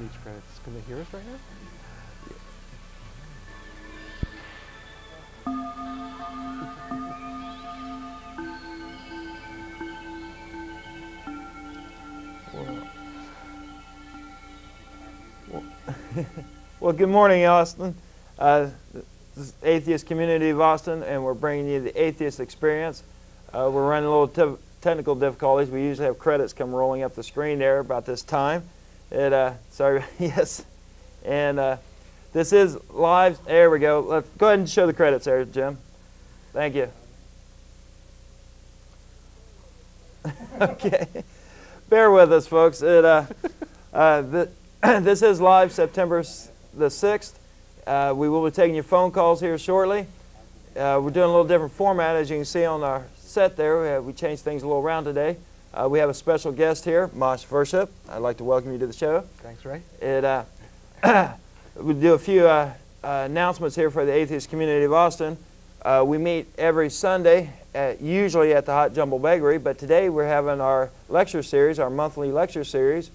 these credits. Can they hear us right now? Well, good morning, Austin. Uh, this is Atheist Community of Austin, and we're bringing you the Atheist Experience. Uh, we're running a little technical difficulties. We usually have credits come rolling up the screen there about this time. It, uh, sorry, yes. And uh, this is live. There we go. Let's go ahead and show the credits there, Jim. Thank you. okay. Bear with us, folks. It, uh, uh, the, this is live September the 6th. Uh, we will be taking your phone calls here shortly. Uh, we're doing a little different format, as you can see on our set there. We, have, we changed things a little around today. Uh, we have a special guest here, Mosch Virshup. I'd like to welcome you to the show. Thanks, Ray. It, uh, we do a few uh, uh, announcements here for the atheist community of Austin. Uh, we meet every Sunday, at, usually at the Hot Jumble Bakery, but today we're having our lecture series, our monthly lecture series,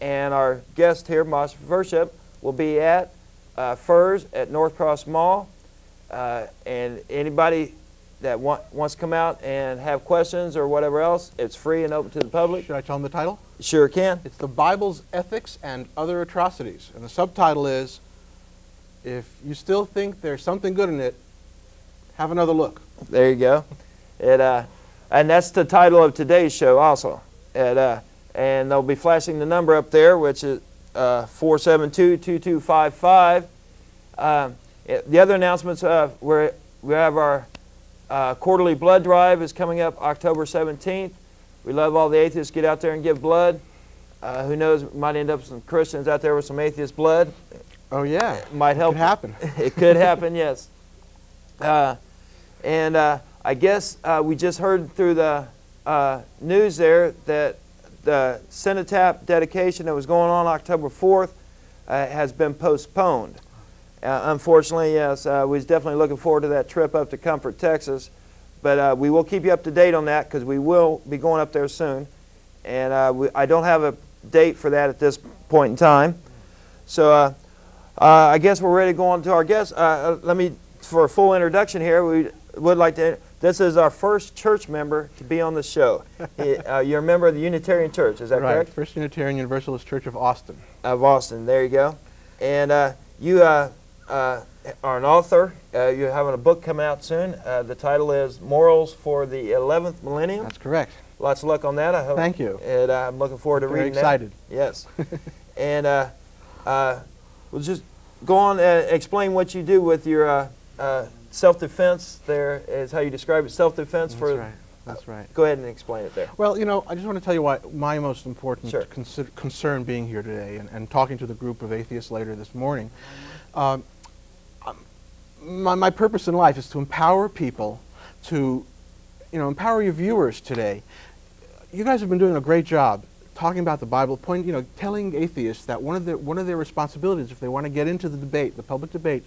and our guest here, Mosch Virshup, will be at uh, Furr's at North Cross Mall. Uh, and anybody that want, wants to come out and have questions or whatever else, it's free and open to the public. Should I tell them the title? Sure can. It's The Bible's Ethics and Other Atrocities. And the subtitle is, If you still think there's something good in it, have another look. There you go. It, uh, and that's the title of today's show also. It, uh, and they'll be flashing the number up there, which is uh, 472-2255. Uh, the other announcements, uh, we have our uh, quarterly blood drive is coming up October 17th. We love all the atheists. Get out there and give blood. Uh, who knows, might end up some Christians out there with some atheist blood. Oh, yeah. It might help. It could happen. it could happen, yes. Uh, and I guess we just heard through the news there that the cenotaph dedication that was going on October 4th uh, has been postponed. Uh, unfortunately, yes, uh, we was definitely looking forward to that trip up to Comfort, Texas. But uh, we will keep you up to date on that because we will be going up there soon. And uh, we, I don't have a date for that at this point in time. So uh, I guess we're ready to go on to our guests. let me, for a full introduction here, we would like to this is our first church member to be on the show. uh, you're a member of the Unitarian Church, is that right. correct? First Unitarian Universalist Church of Austin. Of Austin, there you go. And uh, you uh, uh are an author. Uh, you're having a book come out soon. Uh, the title is Morals for the 11th Millennium. That's correct. Lots of luck on that, I hope. Thank you. And I'm looking forward to Very reading excited. that. Yes. and we'll just go on and explain what you do with your self-defense there is how you describe it, self-defense That's for... right. That's right. Go ahead and explain it there. Well, you know, I just want to tell you why my most important sure. concern being here today and, and, talking to the group of atheists later this morning. Um, my, my purpose in life is to empower people to, you know, empower your viewers today. You guys have been doing a great job talking about the Bible, point, you know, telling atheists that one of their one of their responsibilities, if they want to get into the debate, the public debate,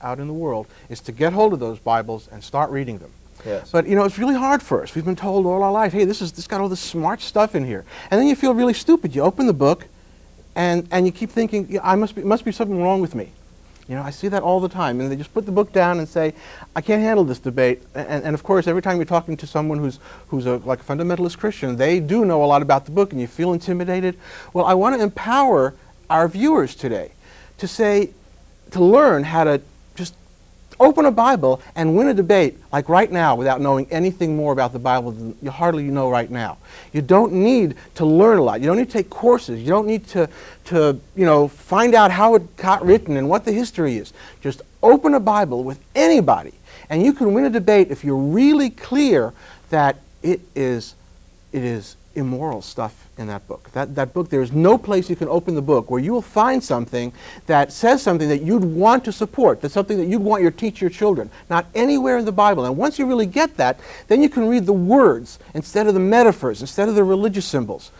out in the world is to get hold of those Bibles and start reading them. Yes. But you know, it's really hard for us. We've been told all our life, hey, this is this got all this smart stuff in here. And then you feel really stupid. You open the book and, and you keep thinking, yeah, I must be must be something wrong with me. You know, I see that all the time. And they just put the book down and say, I can't handle this debate. And, and of course, every time you're talking to someone who's, who's a, like a fundamentalist Christian, they do know a lot about the book and you feel intimidated. Well, I want to empower our viewers today to say, to learn how to open a Bible and win a debate like right now without knowing anything more about the Bible than you hardly know right now. You don't need to learn a lot. You don't need to take courses. You don't need to, to you know, find out how it got written and what the history is. Just open a Bible with anybody and you can win a debate if you're really clear that it is, it is immoral stuff in that book. That, that book, there is no place you can open the book where you will find something that says something that you'd want to support, that's something that you'd want your teach your children. Not anywhere in the Bible. And once you really get that, then you can read the words instead of the metaphors, instead of the religious symbols.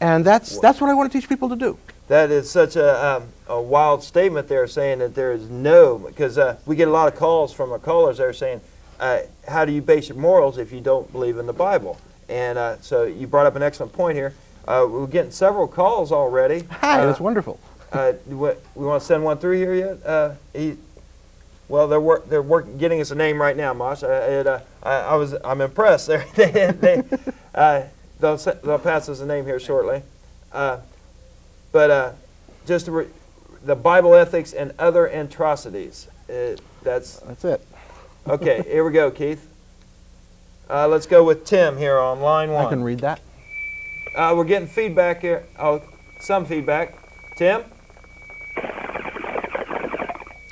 And that's, that's what I want to teach people to do. That is such a, um, a wild statement there saying that there is no, because uh, we get a lot of calls from our callers there saying, uh, how do you base your morals if you don't believe in the Bible? And uh, so you brought up an excellent point here. Uh, we're getting several calls already. Hi, uh, that's wonderful. uh, what, we want to send one through here yet? Uh, he, well, they're work, they're working, getting us a name right now, Mosch. I, it, uh, I, I was, I'm impressed. They, they, uh, they'll, they'll pass us a name here shortly. Uh, but uh, just the Bible ethics and other atrocities. Uh, that's That's it. okay. here we go, Keith. Uh, let's go with Tim here on line one. I can read that. Uh, we're getting feedback here. Oh, some feedback. Tim,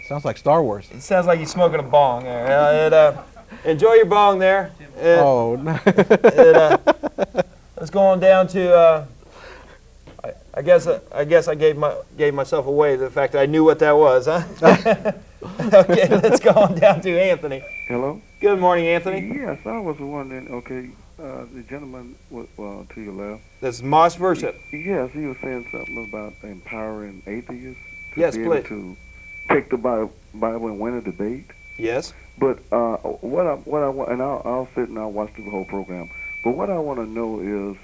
Sounds like Star Wars. it sounds like you're smoking a bong there. Uh, it, uh, enjoy your bong there. It, Oh, no. it, uh, let's go on down to. I, I guess uh, I guess I gave my gave myself away the fact that I knew what that was. Huh? okay, let's go on down to Anthony. Hello? Good morning, Anthony. Yes, I was wondering, okay, uh, the gentleman wa- uh, to your left, This is Mosch Virshup. yes, he was saying something about empowering atheists to Yes, be please. able to take the Bible, Bible and win a debate. Yes. But uh, what I what I want, and I'll, I'll sit and I'll watch the whole program. But what I want to know is,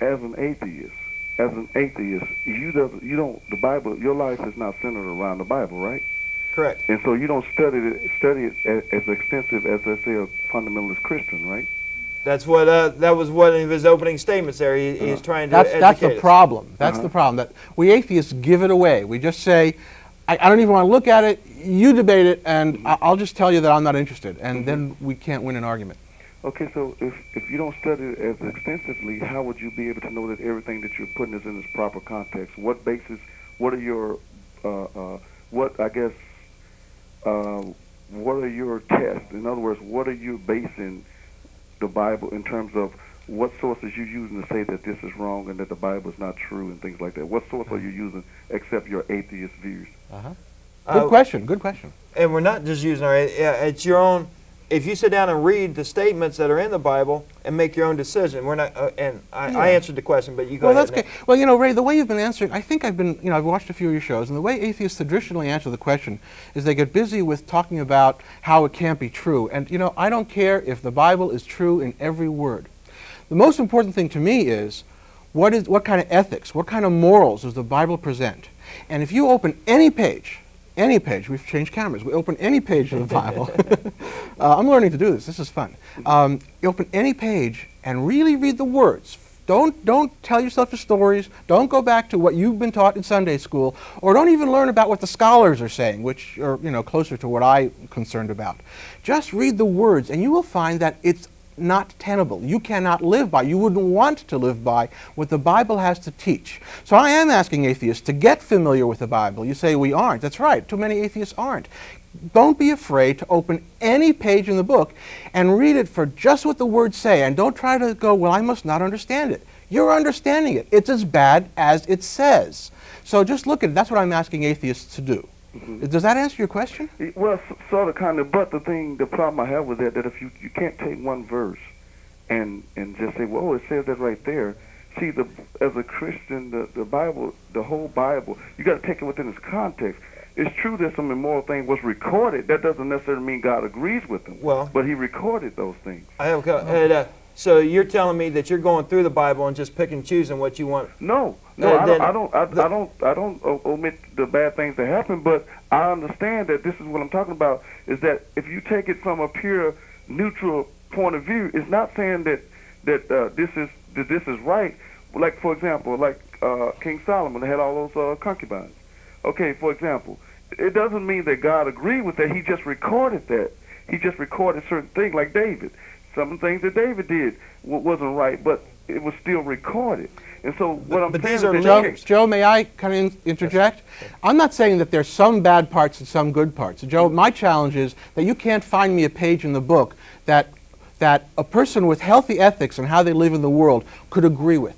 as an atheist, as an atheist, you doesn't you don't the Bible. Your life is not centered around the Bible, right? Correct. And so you don't study it study it as, as extensive as let's say a fundamentalist Christian, right? That's what uh, that was one of his opening statements there. He, he's Uh-huh. trying to That's, that's the us. problem. That's Uh-huh. the problem. That we atheists give it away. We just say, I, I don't even want to look at it. You debate it, and I, I'll just tell you that I'm not interested, and then we can't win an argument. Okay, so if, if you don't study it as extensively, how would you be able to know that everything that you're putting is in its proper context? What basis? What are your, uh, uh, what I guess, uh, what are your tests? In other words, what are you basing the Bible in terms of what sources you using to say that this is wrong and that the Bible is not true and things like that? What source are you using except your atheist views? Good Uh, question. Good question. and we're not just using our. It's your own. If you sit down and read the statements that are in the Bible and make your own decision, we're not. Uh, and I, I answered the question, but you go Well, that's okay. Well, you know, Ray, the way you've been answering, I think I've been, you know, I've watched a few of your shows, and the way atheists traditionally answer the question is they get busy with talking about how it can't be true. And, you know, I don't care if the Bible is true in every word. The most important thing to me is what is what kind of ethics, what kind of morals does the Bible present? And if you open any page, any page, we've changed cameras, we open any page of the Bible. uh, I'm learning to do this. This is fun. Um, you open any page and really read the words. Don't don't tell yourself the stories. Don't go back to what you've been taught in Sunday school, or don't even learn about what the scholars are saying, which are you know closer to what I'm concerned about. Just read the words, and you will find that it's not tenable. You cannot live by, you wouldn't want to live by what the Bible has to teach. So I am asking atheists to get familiar with the Bible. You say we aren't. That's right. Too many atheists aren't. Don't be afraid to open any page in the book and read it for just what the words say. And don't try to go, well, I must not understand it. You're understanding it. It's as bad as it says. So just look at it. That's what I'm asking atheists to do. Does that answer your question? It- Well, s- sort of, kind of. But the thing, the problem I have with that, that if you you can't take one verse and and just say, well, oh, it says that right there. See, the as a Christian, the the Bible, the whole Bible, you got to take it within its context. It's true that some immoral thing was recorded. That doesn't necessarily mean God agrees with them. Well- but He recorded those things. I have. a and, uh, so you're telling me that you're going through the Bible and just picking and choosing what you want. No, no, Uh, I, don't, I don't. I, don't. I don't omit the bad things that happen, but I understand that this is what I'm talking about. Is that if you take it from a pure neutral point of view, it's not saying that that uh, this is that this is right. Like for example, like uh, King Solomon had all those uh, concubines. Okay, for example, it doesn't mean that God agreed with that. He just recorded that. He just recorded certain things, like David. Some things that David did wa- wasn't right, but it was still recorded. And so what I'm but saying these is are Joe. Joe, may I kind of in- interject? I'm not saying that there's some bad parts and some good parts. Joe, my challenge is that you can't find me a page in the book that that a person with healthy ethics and how they live in the world could agree with.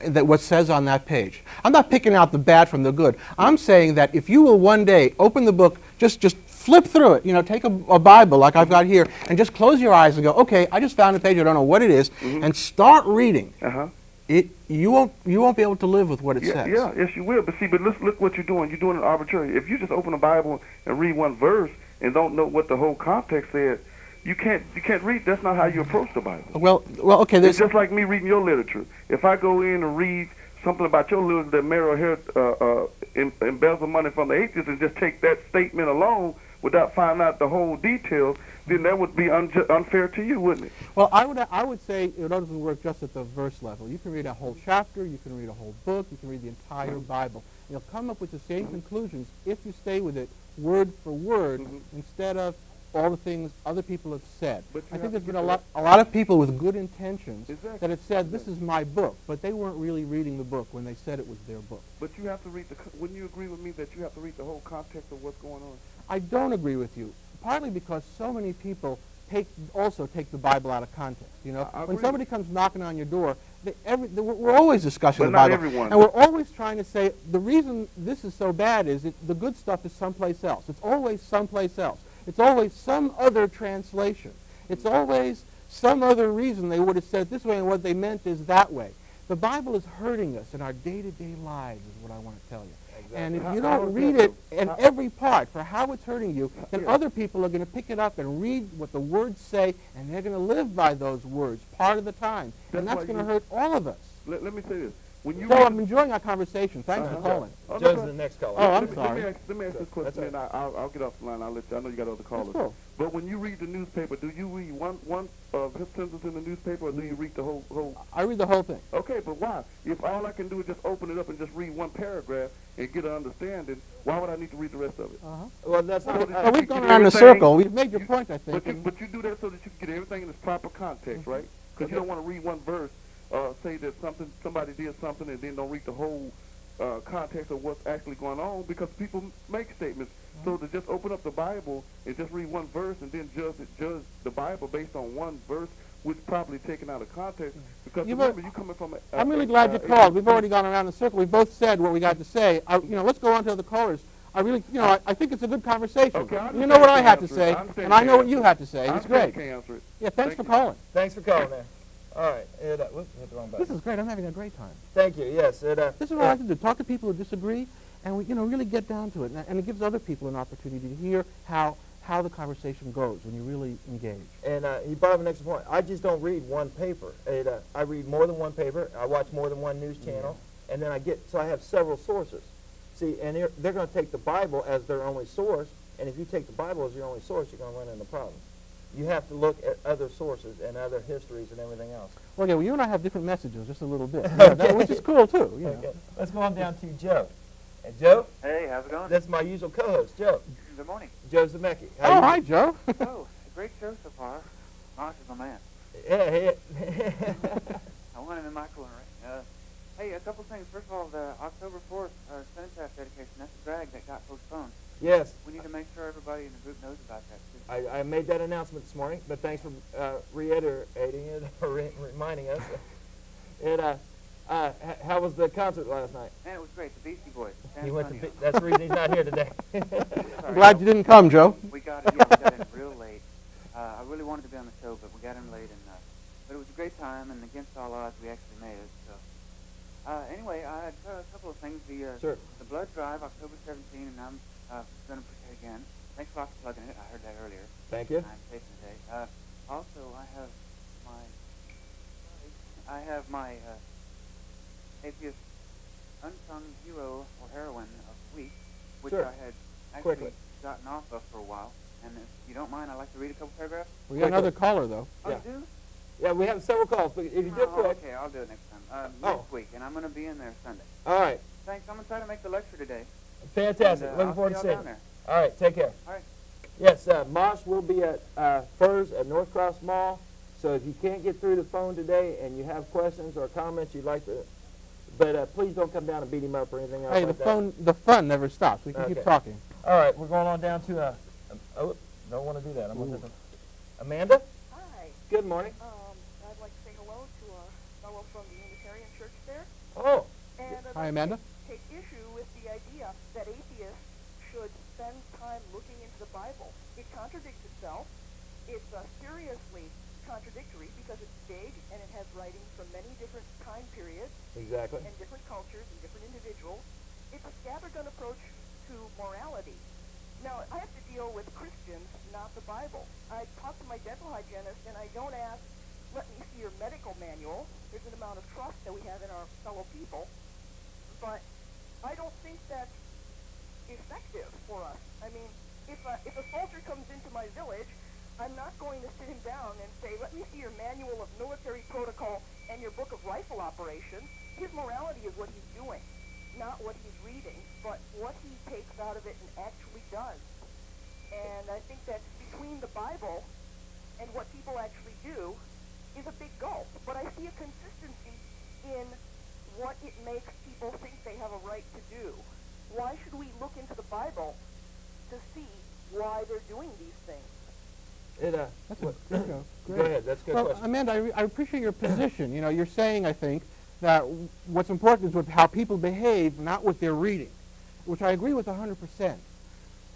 That what says on that page. I'm not picking out the bad from the good. I'm saying that if you will one day open the book, just just flip through it. You know, take a, a Bible like I've got here, and just close your eyes and go, okay, I just found a page. I don't know what it is, and start reading. Uh-huh. It you won't you won't be able to live with what it Yeah, says. yeah, yes, you will. But see, but look, look what you're doing. You're doing it arbitrary. If you just open a Bible and read one verse and don't know what the whole context said, you can't you can't read. That's not how you approach the Bible. Well, well, okay. It's just like me reading your literature. If I go in and read something about your literature that Merrill Her- uh, uh, em- embezzle money from the atheists and just take that statement alone without finding out the whole details, then that would be unfair to you, wouldn't it? Well, I would I would say it doesn't work just at the verse level. You can read a whole chapter, you can read a whole book, you can read the entire Bible. And you'll come up with the same conclusions if you stay with it word for word Mhm. instead of all the things other people have said. But I think there's been a lot a lot of people with good intentions Exactly. that have said this is my book, but they weren't really reading the book when they said it was their book. But you have to read the. Wouldn't you agree with me that you have to read the whole context of what's going on? I don't agree with you, partly because so many people take also take the Bible out of context. You know, when somebody comes knocking on your door, they, every, they, we're we're always discussing But the Bible, everyone. and we're always trying to say the reason this is so bad is it, the good stuff is someplace else. It's always someplace else. It's always some other translation. It's always some other reason they would have said it this way, and what they meant is that way. The Bible is hurting us in our day-to-day lives, is what I want to tell you. And if you don't read it in every part for how it's hurting you, then other people are going to pick it up and read what the words say, and they're going to live by those words part of the time. And that's going to hurt all of us. Let, let me say this. When you So I'm enjoying our conversation. Thanks Uh-huh. for calling. Oh, no, Joe's no. the next caller. Oh, I'm let me, sorry. Let me ask, let me ask this question, and I, I'll, I'll get off the line. I'll let you. I know you got other callers. cool. But when you read the newspaper, do you read one one uh, sentence in the newspaper, or do you read the whole whole? I read the whole thing. Okay, but why? If all I can do is just open it up and just read one paragraph and get an understanding, why would I need to read the rest of it? Uh-huh. Well, that's not. Well, So Uh, we've you gone around in a circle. We've made your you- point, I think. But you, but you do that so that you can get everything in its proper context, right? Because you don't want to read one verse, uh, say that something somebody did something, and then don't read the whole uh, context of what's actually going on. Because people make statements. So to just open up the Bible and just read one verse and then judge it, judge the Bible based on one verse, which probably taken out of context. Because You've remember, al- you coming from. A, I'm really glad a- you a- called. We've already gone around in a circle. We both said what we got to say. I, you know, let's go on to other callers. I really, you know, I, I think it's a good conversation. Okay, you know what I understand had to say, answer it. I understand and I know what you answer had to say. It's great. can't answer it. Yeah, thanks Thank for you. calling. Thanks for calling there. All right. It, uh, whoops, hit the wrong button. This is great. I'm having a great time. Thank you. Yes. It, uh, This is what I like to do. Talk to people who disagree, and we, you know, really get down to it. And, and it gives other people an opportunity to hear how how the conversation goes when you really engage. And uh, he brought up an excellent point. I just don't read one paper. It, uh, I read more than one paper. I watch more than one news channel, and then I get so I have several sources. See, and they're, they're going to take the Bible as their only source, and if you take the Bible as your only source, you're going to run into problems. You have to look at other sources and other histories and everything else. Well, yeah, well, you and I have different messages, just a little bit, you know, that- which is cool too. You know. Okay. Let's go on down to Joe. And Joe, Hey, how's it going? that's my usual co-host, Joe. Good morning. Joe Zemecki. How Oh, you hi, Joe. oh, great show so far. Mosch is my man. doing? Yeah, I want him in my corner. Right? Uh, hey, a couple things. First of all, the October 4th uh, Cenotaph dedication, that's a drag that got postponed. yes. We need to make sure everybody in the group knows about that, too. I, I made that announcement this morning, but thanks for uh, reiterating it or re- reminding us. It, uh, uh, h- how was the concert last night? Man, it was great. The Beastie Boys. He went to. Antonio. Bi- That's the reason he's not here today. Sorry, Glad you didn't come, Joe. We got, yeah, we got in real late. Uh, I really wanted to be on the show, but we got in late, and uh, but it was a great time, and against all odds, we actually made it. So, uh, anyway, I had uh, a couple of things. The uh, Sure. the blood drive, October 17, and I'm uh, going to put it again. Thanks a lot for plugging it. I heard that earlier. Thank you. I'm safe today. Uh, also, I have my I have my uh, atheist unsung hero or heroine of the week, which Sure. I had actually Quickly. gotten off of for a while. And if you don't mind, I'd like to read a couple paragraphs. We got another caller though. Oh, Yeah. you do? Yeah, we have several calls, but if you do Oh, quick. okay, I'll do it next time. Uh, Oh. Next week, and I'm going to be in there Sunday. All right. Thanks. I'm going to try to make the lecture today. Fantastic. And, uh, Looking I'll forward to seeing you. There. All right. Take care. All right. Yes, uh, Mosch will be at uh, Furr's at North Cross Mall. So if you can't get through the phone today and you have questions or comments you'd like to, but uh, please don't come down and beat him up or anything else Hey, the like that. phone, the fun never stops. We can Okay. keep talking. All right, we're going on down to uh, um, oh, don't want to do that. I'm gonna Amanda. Hi. Good morning. Um, I'd like to say hello to a fellow from the Unitarian Church there. Oh, And I'd Hi, like Amanda. to take issue with the idea that atheists should spend time looking into the Bible. It contradicts itself. It's uh, seriously contradictory because it's big and it has writings from many different time periods exactly. and different cultures and different individuals. It's a scattergun approach to morality. Now, I have to deal with Christians, not the Bible. I talk to my dental hygienist, and I don't ask, let me see your medical manual. There's an amount of trust that we have in our fellow people. But I don't think that effective for us. I mean, if a, if a soldier comes into my village, I'm not going to sit him down and say, let me see your manual of military protocol and your book of rifle operations. His morality is what he's doing, not what he's reading, but what he takes out of it and actually does. And I think that between the Bible and what people actually do is a big gulf. But I see a consistency in what it makes people think they have a right to do. Why should we look into the Bible to see why they're doing these things? It, uh, That's a what- good go. Go ahead. That's a good well, question. Amanda, I, re- I appreciate your position. You know, you're saying, I think, that what's important is what, how people behave, not what they're reading, which I agree with 100%.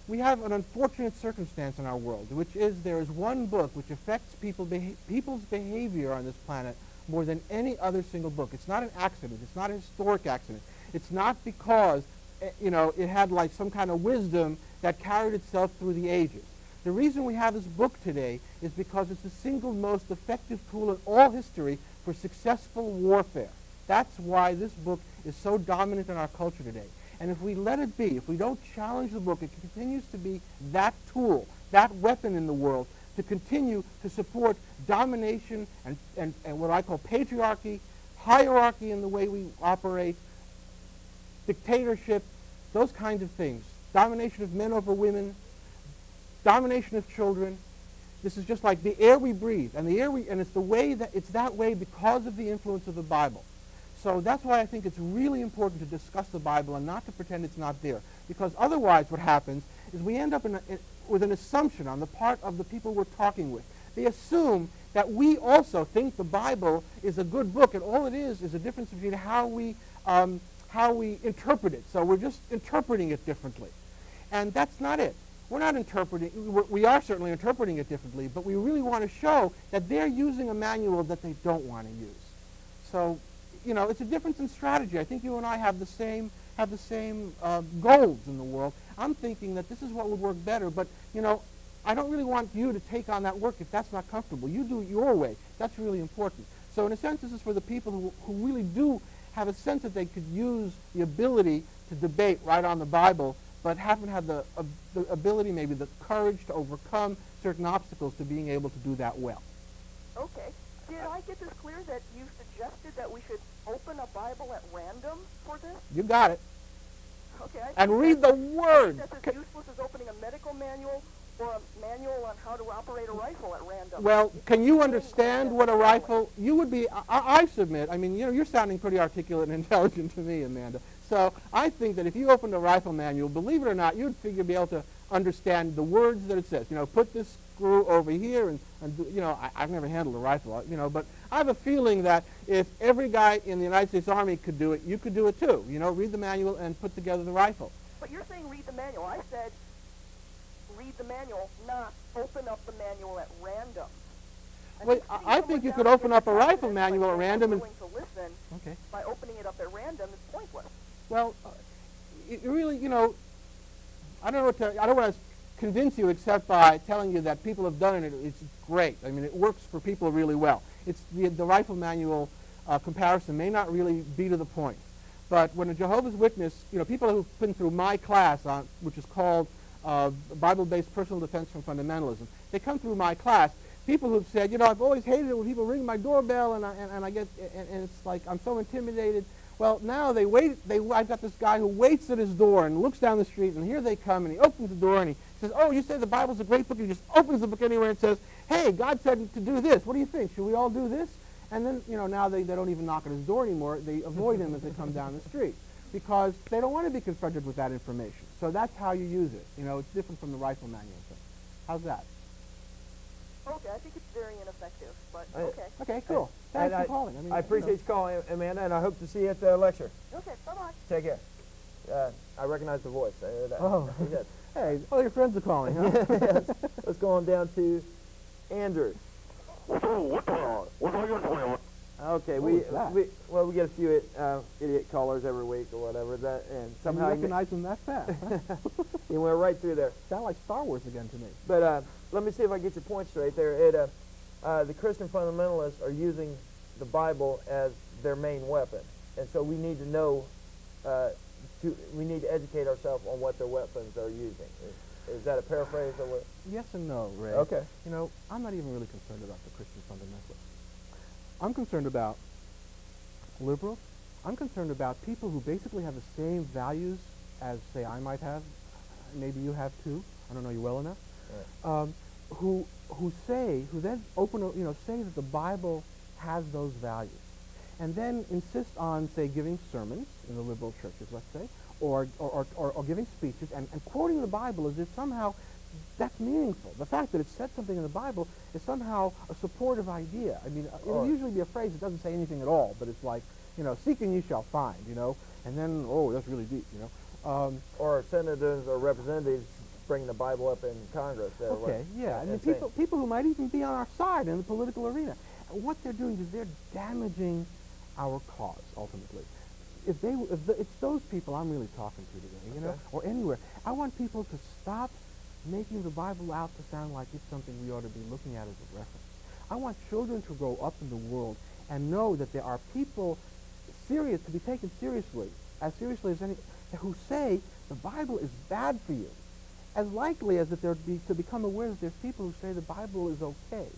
We have an unfortunate circumstance in our world, which is there is one book which affects people beha- people's behavior on this planet more than any other single book. It's not an accident. It's not a historic accident. It's not because, eh, you know, it had like some kind of wisdom that carried itself through the ages. The reason we have this book today is because it's the single most effective tool in all history for successful warfare. That's why this book is so dominant in our culture today. And if we let it be, if we don't challenge the book, it continues to be that tool, that weapon in the world to continue to support domination and, and, and what I call patriarchy, hierarchy in the way we operate, dictatorship, those kinds of things, domination of men over women, domination of children. This is just like the air we breathe, and the air we, and it's the way that it's that way because of the influence of the Bible. So that's why I think it's really important to discuss the Bible and not to pretend it's not there, because otherwise, what happens is we end up in a, in, with an assumption on the part of the people we're talking with. They assume that we also think the Bible is a good book, and all it is is a difference between how we um, how we interpret it. So we're just interpreting it differently, and that's not it. We're not interpreting. We're, we are certainly interpreting it differently, but we really want to show that they're using a manual that they don't want to use. So, you know, it's a difference in strategy. I think you and I have the same have the same uh, goals in the world. I'm thinking that this is what would work better, but you know, I don't really want you to take on that work if that's not comfortable. You do it your way. That's really important. So in a sense, this is for the people who, who really do have a sense that they could use the ability to debate right on the Bible, but haven't had the, uh, the ability, maybe the courage to overcome certain obstacles to being able to do that well. Okay. Did I get this clear that you suggested that we should open a Bible at random for this? You got it. Okay. I And read the words. That's as useless as opening a medical manual or a manual on how to operate a rifle at random. Well, can you understand what a rifle? You would be. I, I submit. I mean, you know, you're sounding pretty articulate and intelligent to me, Amanda. So I think that if you opened a rifle manual, believe it or not, you'd figure be able to understand the words that it says. You know, put this screw over here, and, and do, you know, I, I've never handled a rifle, you know, but I have a feeling that if every guy in the United States Army could do it, you could do it too. You know, read the manual and put together the rifle. But you're saying read the manual. I said read the manual, not open up the manual at random. Well, sitting I think you could open up a rifle manual at random and- to listen Okay. by opening it up at random is pointless. Well, uh, it really, you know, I don't know what to, I don't want to convince you except by telling you that people have done it. It's great. I mean, it works for people really well. It's the, the rifle manual uh, comparison may not really be to the point. But when a Jehovah's Witness, you know, people who've been through my class, on, which is called uh, Bible-Based Personal Defense from Fundamentalism, they come through my class. People who've said, you know, I've always hated it when people ring my doorbell, and I, and, and I get, and, and it's like I'm so intimidated. Well, now they wait. They, I've got this guy who waits at his door and looks down the street, and here they come, and he opens the door, and he says, "Oh, you say the Bible's a great book." He just opens the book anywhere and says, "Hey, God said to do this. What do you think? Should we all do this?" And then, you know, now they, they don't even knock at his door anymore. They avoid him as they come down the street because they don't want to be confronted with that information. So that's how you use it. You know, it's different from the rifle manual thing. How's that? Okay, I think it's very ineffective, but I- okay. Okay, cool. And Thanks I, for calling. I, mean, I you know. appreciate you calling, Amanda, and I hope to see you at the lecture. Okay, bye-bye. Take care. Uh, I recognize the voice. I heard that. Oh. Yes. Hey, all your friends are calling, huh? yes. Let's go on down to Andrew. What's Okay, we, was that? we well we get a few uh, idiot callers every week or whatever that, and somehow you you, recognize them that fast. Huh? you went right through there. Sound like Star Wars again to me. But uh, let me see if I get your point straight there. It, uh, uh, the Christian fundamentalists are using the Bible as their main weapon, and so we need to know uh, to we need to educate ourselves on what their weapons are using. Is, is that a paraphrase of what? Yes and no, Ray. Okay. You know, I'm not even really concerned about the Christian fundamentalists. I'm concerned about liberals. I'm concerned about people who basically have the same values as, say, I might have. Maybe you have too. I don't know you well enough. Um, who who say who then open you know say that the Bible has those values, and then insist on say giving sermons in the liberal churches, let's say, or or, or, or, giving speeches and, and quoting the Bible as if somehow that's meaningful. The fact that it said something in the Bible is somehow a supportive idea. I mean, uh, it'll Or- usually be a phrase that doesn't say anything at all, but it's like, you know, seek and you shall find, you know, and then, oh, that's really deep, you know. Um, Or senators or representatives bringing the Bible up in Congress. what- okay, yeah. I mean, people, people who might even be on our side in the political arena. What they're doing is they're damaging our cause, ultimately. If they, if the, it's those people I'm really talking to today, you know, or anywhere. I want people to stop making the Bible out to sound like it's something we ought to be looking at as a reference. I want children to grow up in the world and know that there are people serious to be taken seriously, as seriously as any, who say the Bible is bad for you, as likely as that there be to become aware that there's people who say the Bible is okay.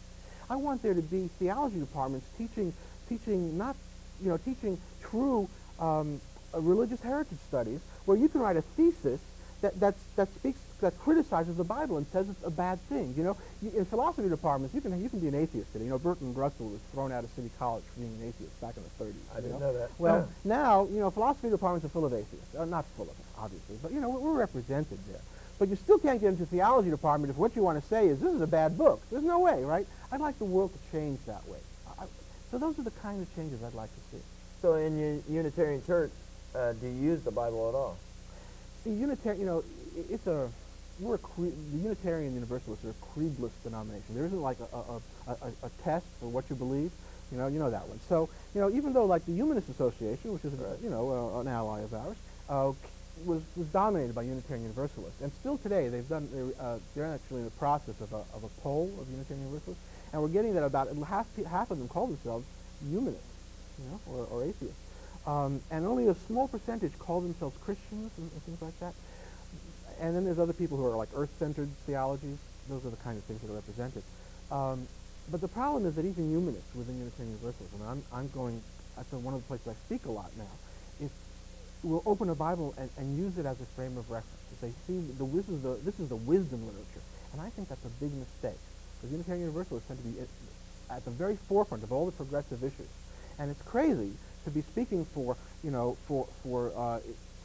I want there to be theology departments teaching, teaching not, you know, teaching true um, uh, religious heritage studies, where you can write a thesis that that's, that speaks that criticizes the Bible and says it's a bad thing. You know, you, in philosophy departments, you can you can be an atheist today. You know, Bertrand Russell was thrown out of City College for being an atheist back in the 30s. I didn't know that. Well, now you know philosophy departments are full of atheists. Uh, not full of them, obviously, but you know we're, we're represented there. But you still can't get into theology department if what you want to say is this is a bad book. There's no way, right? I'd like the world to change that way. I, I- so those are the kind of changes I'd like to see. So in your Unitarian Church, uh, do you use the Bible at all? See, Unitarian, you know, it's a, we're a cre- the Unitarian Universalists are a creedless denomination. There isn't like a, a, a, a, test for what you believe. You know, you know that one. So, you know, even though like the Humanist Association, which is, Right. you know, uh, an ally of ours, uh, was, was dominated by Unitarian Universalists. And still today, they've done, they're, uh, they're actually in the process of a, of a poll of Unitarian Universalists. And we're getting that about half, half of them call themselves humanists, you know, or, or atheists. Um, and only a small percentage call themselves Christians and, and things like that. And then there's other people who are like earth-centered theologies. Those are the kind of things that are represented. Um, but the problem is that even humanists within Unitarian Universalism, and I'm, I'm going, that's one of the places I speak a lot now, is we'll open a Bible and, and use it as a frame of reference say, see, the, is the, this is the wisdom literature. And I think that's a big mistake. Because Unitarian Universalists tend to be at, at the very forefront of all the progressive issues. And it's crazy to be speaking for, you know, for, for, uh,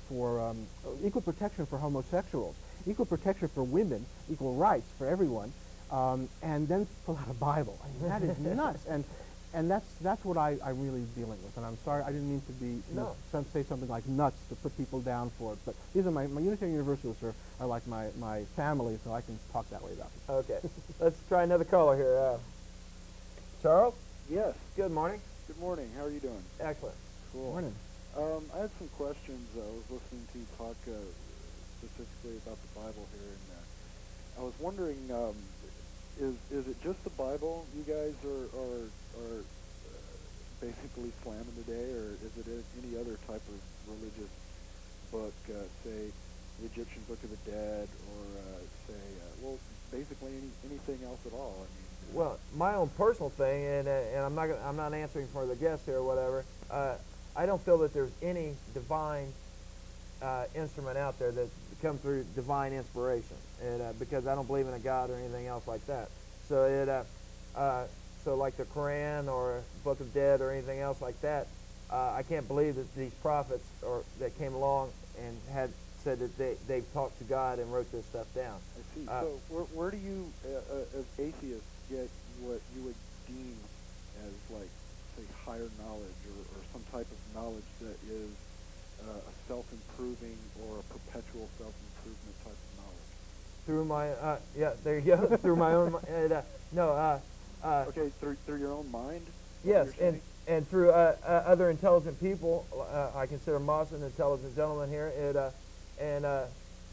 for um, equal protection for homosexuals, equal protection for women, equal rights for everyone, um, and then pull out a Bible. I mean, that is nuts. And, and that's, that's what I, I'm really dealing with. And I'm sorry, I didn't mean to be, you know, No. some, say something like nuts to put people down for it. But these are my, my Unitarian Universalists are, are like my, my family, so I can talk that way about them. Okay. Let's try another caller here. Uh, Charles, Yes. good morning. Good morning. How are you doing? Excellent. Cool. Morning. Um, I had some questions. I was listening to you talk uh, specifically about the Bible here, and uh, I was wondering, um, is is it just the Bible you guys are are, are uh, basically slamming today, or is it any other type of religious book, uh, say the Egyptian Book of the Dead, or uh, say, uh, well, basically any, anything else at all? I mean, Well, my own personal thing, and, uh, and I'm not gonna, I'm not answering for the guests here or whatever. Uh, I don't feel that there's any divine uh, instrument out there that come through divine inspiration, and uh, because I don't believe in a God or anything else like that. So it, uh, uh, so like the Quran or Book of Dead or anything else like that, uh, I can't believe that these prophets or that came along and had said that they they talked to God and wrote this stuff down. I see. So where, where do you, uh, uh, as atheists, get what you would deem as like, say, higher knowledge or, or some type of knowledge that is uh, a self-improving or a perpetual self-improvement type of knowledge? through my uh, yeah there you go through my own and, uh, no uh, uh, Okay, through through your own mind. yes and and through uh, uh, other intelligent people uh, I consider Mosch an intelligent gentleman here it uh, and uh,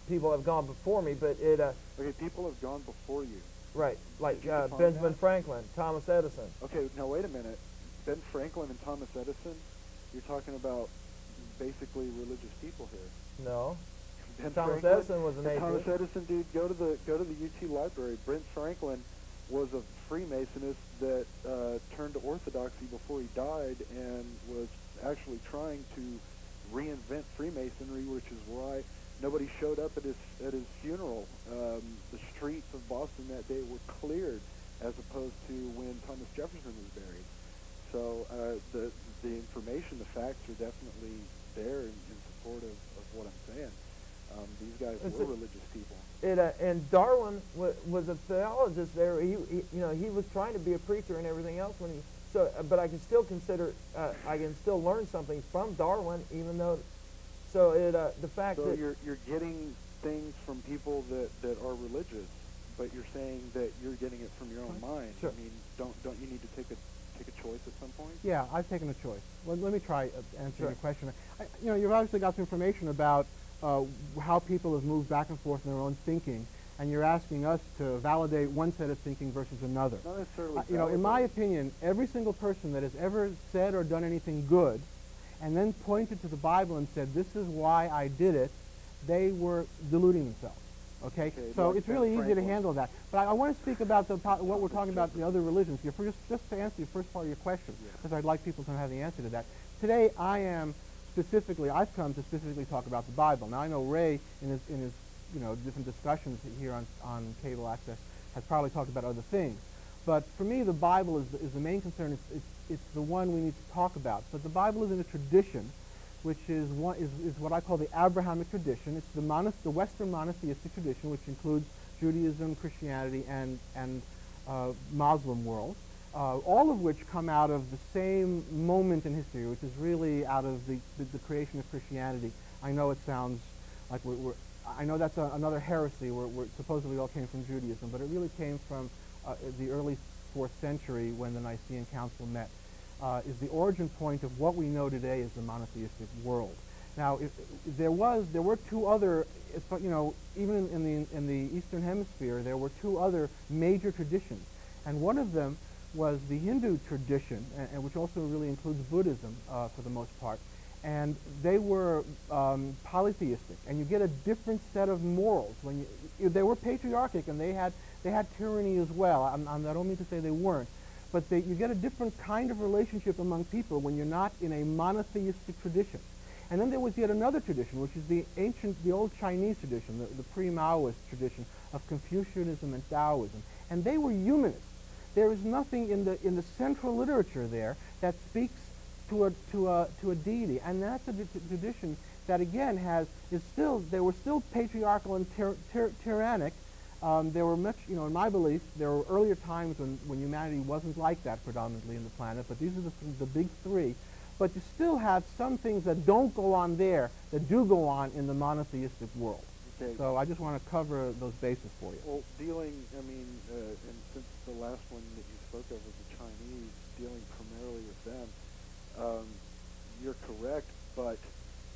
people have gone before me but it uh, okay, people have gone before you. Right like uh, Benjamin that? Franklin Thomas Edison Okay, now wait a minute. Ben Franklin and Thomas Edison, you're talking about basically religious people here. No. Ben Thomas Franklin? Edison was an The Thomas atheist. Edison dude, go to the go to the UT library. Brent Franklin was a Freemasonist that uh, turned to Orthodoxy before he died, and was actually trying to reinvent Freemasonry, which is why nobody showed up at his at his funeral. Um, the streets of Boston that day were cleared, as opposed to when Thomas Jefferson was buried. So uh, the the information, the facts are definitely there in, in support of, of what I'm saying. Um, these guys It's were a- religious people. It, uh, and Darwin wa was a theologist there. He, he, you know, he was trying to be a preacher and everything else when he. So, uh, but I can still consider, uh, I can still learn something from Darwin, even though. So it, uh, the fact So that you're you're getting things from people that, that are religious, but you're saying that you're getting it from your own mind. Sure. I mean, don't don't you need to take a take a choice at some point? Yeah, I've taken a choice. Let, let me try uh, answering Sure. your question. I, you know, you've obviously got some information about uh, how people have moved back and forth in their own thinking, and you're asking us to validate one set of thinking versus another. Not necessarily. Uh, you know, in my opinion, every single person that has ever said or done anything good, and then pointed to the Bible and said, "This is why I did it," they were deluding themselves. Okay, Okay, so it's really easy to handle that. But I, I want to speak about the what we're talking about the other religions. Your first, just to answer your first part of your question, Yeah. because I'd like people to have the answer to that. Today, I am specifically, I've come to specifically talk about the Bible. Now, I know Ray, in his, in his you know, different discussions here on, on cable access, has probably talked about other things. But for me, the Bible is the, is the main concern. It's, it's, it's the one we need to talk about. But the Bible is in a tradition, which is, one, is, is what I call the Abrahamic tradition. It's the, mono, the Western monotheistic tradition, which includes Judaism, Christianity, and, and uh, Muslim world, uh, all of which come out of the same moment in history, which is really out of the, the, the creation of Christianity. I know it sounds like we're, we're I know that's a, another heresy where, where supposedly all came from Judaism, but it really came from uh, the early fourth century when the Nicene Council met. Uh, is the origin point of what we know today as the monotheistic world. Now, if, if there was, there were two other, you know, even in, in the in the Eastern Hemisphere, there were two other major traditions, and one of them was the Hindu tradition, and, and which also really includes Buddhism uh, for the most part, and they were um, polytheistic, and you get a different set of morals when you, they were patriarchic and they had they had tyranny as well. I'm, I'm, I don't mean to say they weren't, but they, you get a different kind of relationship among people when you're not in a monotheistic tradition. And then there was yet another tradition, which is the ancient, the old Chinese tradition, the, the pre-Maoist tradition of Confucianism and Taoism. And they were humanists. There is nothing in the, in the central literature there that speaks to a, to a, to a deity. And that's a tradition that, again, has, is still, they were still patriarchal and tyr- tyr- tyrannic. Um, there were much, you know, in my belief, there were earlier times when, when humanity wasn't like that predominantly in the planet, but these are the, th- the big three. But you still have some things that don't go on there that do go on in the monotheistic world. Okay. So I just want to cover those bases for you. Well, dealing, I mean, uh, and since the last one that you spoke of was the Chinese, dealing primarily with them, um, you're correct, but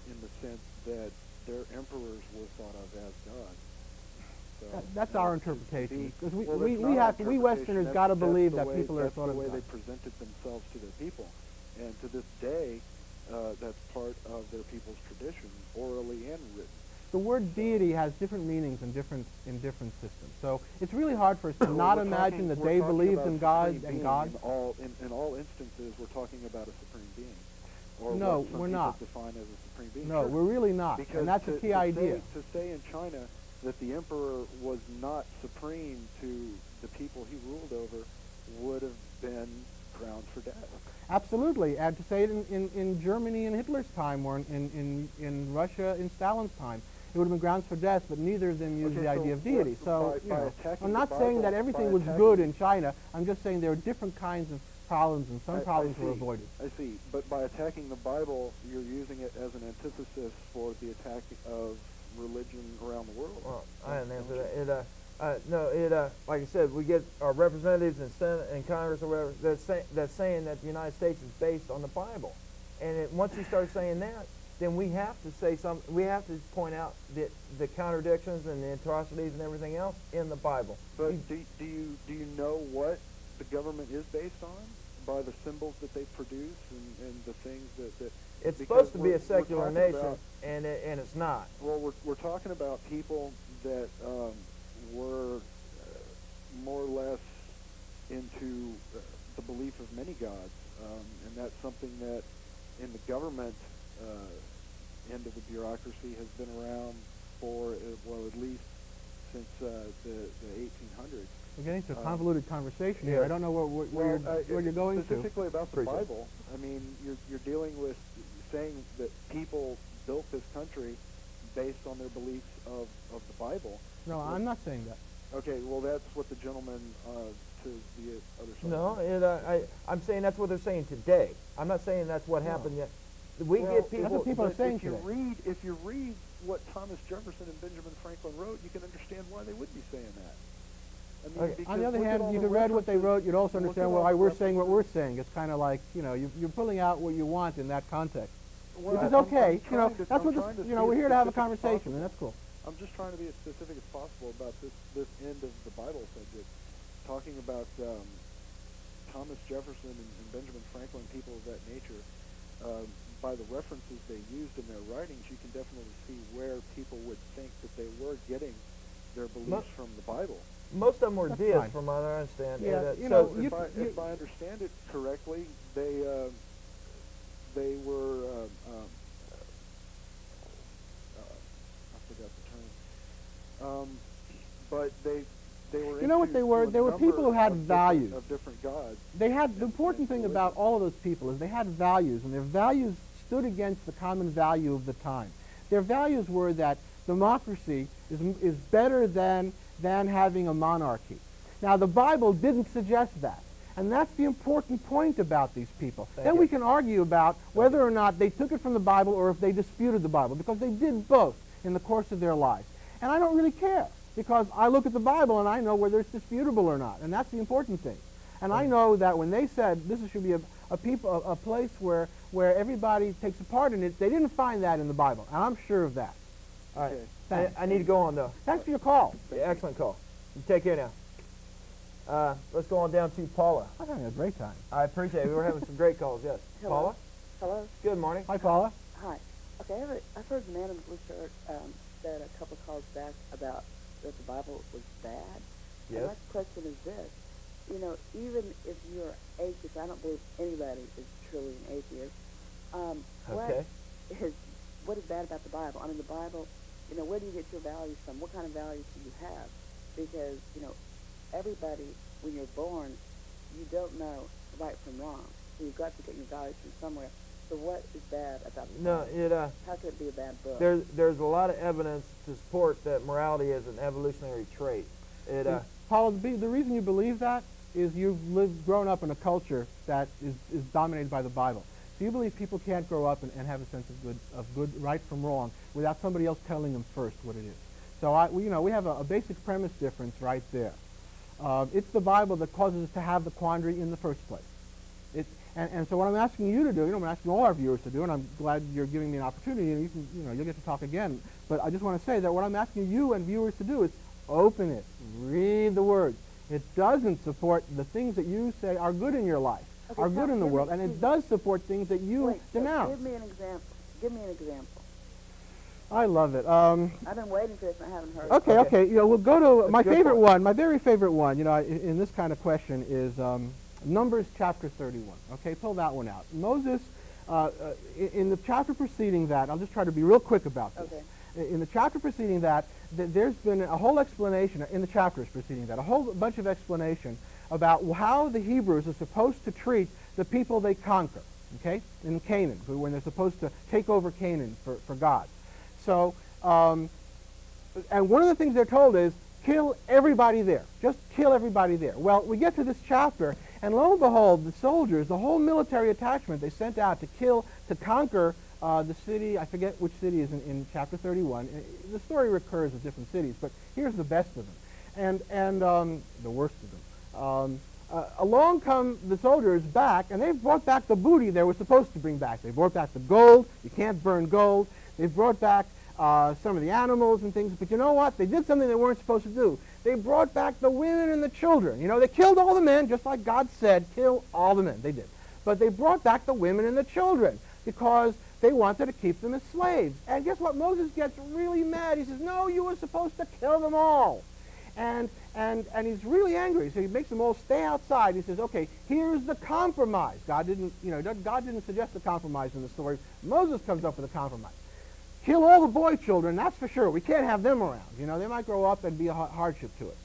in the sense that their emperors were thought of as gods. So, That- that's our interpretation, 'cause we- well, we- we have to- we Westerners gotta believe that way- people are that's thought the of way they presented themselves to their people, and to this day, uh, that's part of their people's tradition, orally and written. The word deity has different meanings in different in different systems. So it's really hard for us to Well, not imagine talking- that they believed in God and God. In all, in, in all instances, we're talking about a supreme being. Or No, we're not. define as a supreme being. No, Sure. we're really not, because and that's to, a key to idea. Say, to say in China that the emperor was not supreme to the people he ruled over would have been grounds for death. Absolutely, and to say it in, in, in Germany in Hitler's time or in, in, in Russia in Stalin's time, it would have been grounds for death, but neither of them used Okay, the so idea of deity. So, by- you know, I'm not saying Bible- that everything was good in China. I'm just saying there are different kinds of problems, and some I- I problems were see. avoided. I see, but by attacking the Bible, you're using it as an antithesis for the attack of religion around the world. Well, I didn't answer that. It, uh, uh, no, it, uh, like I said, we get our representatives in Senate and Congress or whatever that's, say, that's saying that the United States is based on the Bible. And it, once you start saying that, then we have to say some. We have to point out the, the contradictions and the atrocities and everything else in the Bible. But We- do, do you do you know what the government is based on by the symbols that they produce and, and the things that, that It's supposed to be a secular nation, about- and it, and it's not. Well, we're, we're talking about people that um, were uh, more or less into uh, the belief of many gods, um, and that's something that in the government uh, end of the bureaucracy has been around for, uh, well, at least since uh, the, the 1800s. We're getting into a Um, convoluted conversation here. yeah. I don't know where, where, where, Well, you're, uh, where you're going to. specifically about the Appreciate it. Bible. I mean, you're you're dealing with saying that people built this country based on their beliefs of, of the Bible. No, I'm not saying that. Okay, well, that's what the gentleman uh, to the other side. No, it, uh, I, I'm saying that's what they're saying today. I'm not saying that's what No. happened yet. We Well, get people. That's what people are But saying if you today. read if you read what Thomas Jefferson and Benjamin Franklin wrote, you can understand why they would be saying that. I mean, Okay. On the other hand, all you read what they wrote. You'd also understand why the we're saying what we're saying. It's kind of like you know you, you're pulling out what you want in that context, Well, which is I'm- I'm okay. you know to- that's I'm what this, you know we're here to have a conversation, and that's cool. I'm just trying to be as specific as possible about this this end of the Bible subject, talking about um, Thomas Jefferson and, and Benjamin Franklin, people of that nature. Um, by the references they used in their writings, you can definitely see where people would think that they were getting their beliefs from the Bible. Most of them were That's deists, fine. from what I understand. Yeah, and, uh, you so know, you if, I, you- if I understand it correctly, they uh, they were um, um, uh, I forgot the term, um, but they they were. You know what they were? They were people who had of different- values. of different gods. They had the important thing about all of those people is they had values, and their values stood against the common value of the time. Their values were that democracy is, is better than, than having a monarchy. Now, the Bible didn't suggest that. And that's the important point about these people. Thank then you. we can argue about whether or not they took it from the Bible or if they disputed the Bible, because they did both in the course of their lives. And I don't really care, because I look at the Bible and I know whether it's disputable or not, and that's the important thing. And I mm. know that when they said this should be a, a people, a, a place where, where everybody takes a part in it, they didn't find that in the Bible, and I'm sure of that. All right. Okay. I, I need to go on though. Thanks for your call. Yeah, excellent call. You take care now. Uh, let's go on down to Paula. I'm having a great time. I appreciate it. We were having some great calls. Yes. Hello. Paula. Hello. Good morning. Hi, Paula. Hi. Okay, I've heard, I've heard the man in the blue shirt um, said a couple of calls back about that the Bible was bad. Yes. And my question is this: you know, even if you're atheist, I don't believe anybody is truly an atheist. Um, Okay. What is what is bad about the Bible? I mean, the Bible. You know, where do you get your values from? What kind of values do you have? Because you know, everybody when you're born, you don't know right from wrong. So you've got to get your values from somewhere. So what is bad about the No, Bible? it uh, How could it be a bad book? there's there's a lot of evidence to support that morality is an evolutionary trait. It uh, Paula, the, be- the reason you believe that is you've lived, grown up in a culture that is, is dominated by the Bible. So you believe people can't grow up and, and have a sense of good, of good, right from wrong, without somebody else telling them first what it is. So I, we, you know, we have a, a basic premise difference right there. Uh, it's the Bible that causes us to have the quandary in the first place. It, and, and so what I'm asking you to do, you know, I'm asking all our viewers to do, and I'm glad you're giving me an opportunity, and you can, you know, you'll get to talk again. But I just want to say that what I'm asking you and viewers to do is open it, read the words. It doesn't support the things that you say are good in your life, Okay, are good in the give me- world, and it does support things that you Wait, denounce. Give me an example. Give me an example. I love it. Um, I've been waiting for this and I haven't heard. Okay, Okay. okay. You know, we'll go to That's my favorite point. one. My very favorite one. You know, in, in this kind of question is um, Numbers chapter 31. Okay, pull that one out. Moses, uh, uh, in, in the chapter preceding that, I'll just try to be real quick about this. Okay. In in the chapter preceding that, th- there's been a whole explanation in the chapters preceding that, a whole bunch of explanation about how the Hebrews are supposed to treat the people they conquer. Okay, in Canaan, when they're supposed to take over Canaan for, for God. So. Um, and one of the things they're told is kill everybody there. Just kill everybody there. Well, we get to this chapter, and lo and behold, the soldiers, the whole military attachment they sent out to kill, to conquer uh, the city, I forget which city is in, in chapter 31. Uh, The story recurs with different cities, but here's the best of them, and, and um, the worst of them. Um, uh, along come the soldiers back, and they've brought back the booty they were supposed to bring back. They brought back the gold. You can't burn gold. They've brought back uh, some of the animals and things. But you know what? They did something they weren't supposed to do. They brought back the women and the children. You know, they killed all the men, just like God said, kill all the men. They did. But they brought back the women and the children because they wanted to keep them as slaves. And guess what? Moses gets really mad. He says, no, you were supposed to kill them all. And, and, and he's really angry. So he makes them all stay outside. He says, okay, here's the compromise. God didn't, you know, God didn't suggest a compromise in the story. Moses comes up with a compromise. Kill all the boy children, that's for sure. We can't have them around. You know, they might grow up and be a hardship to us.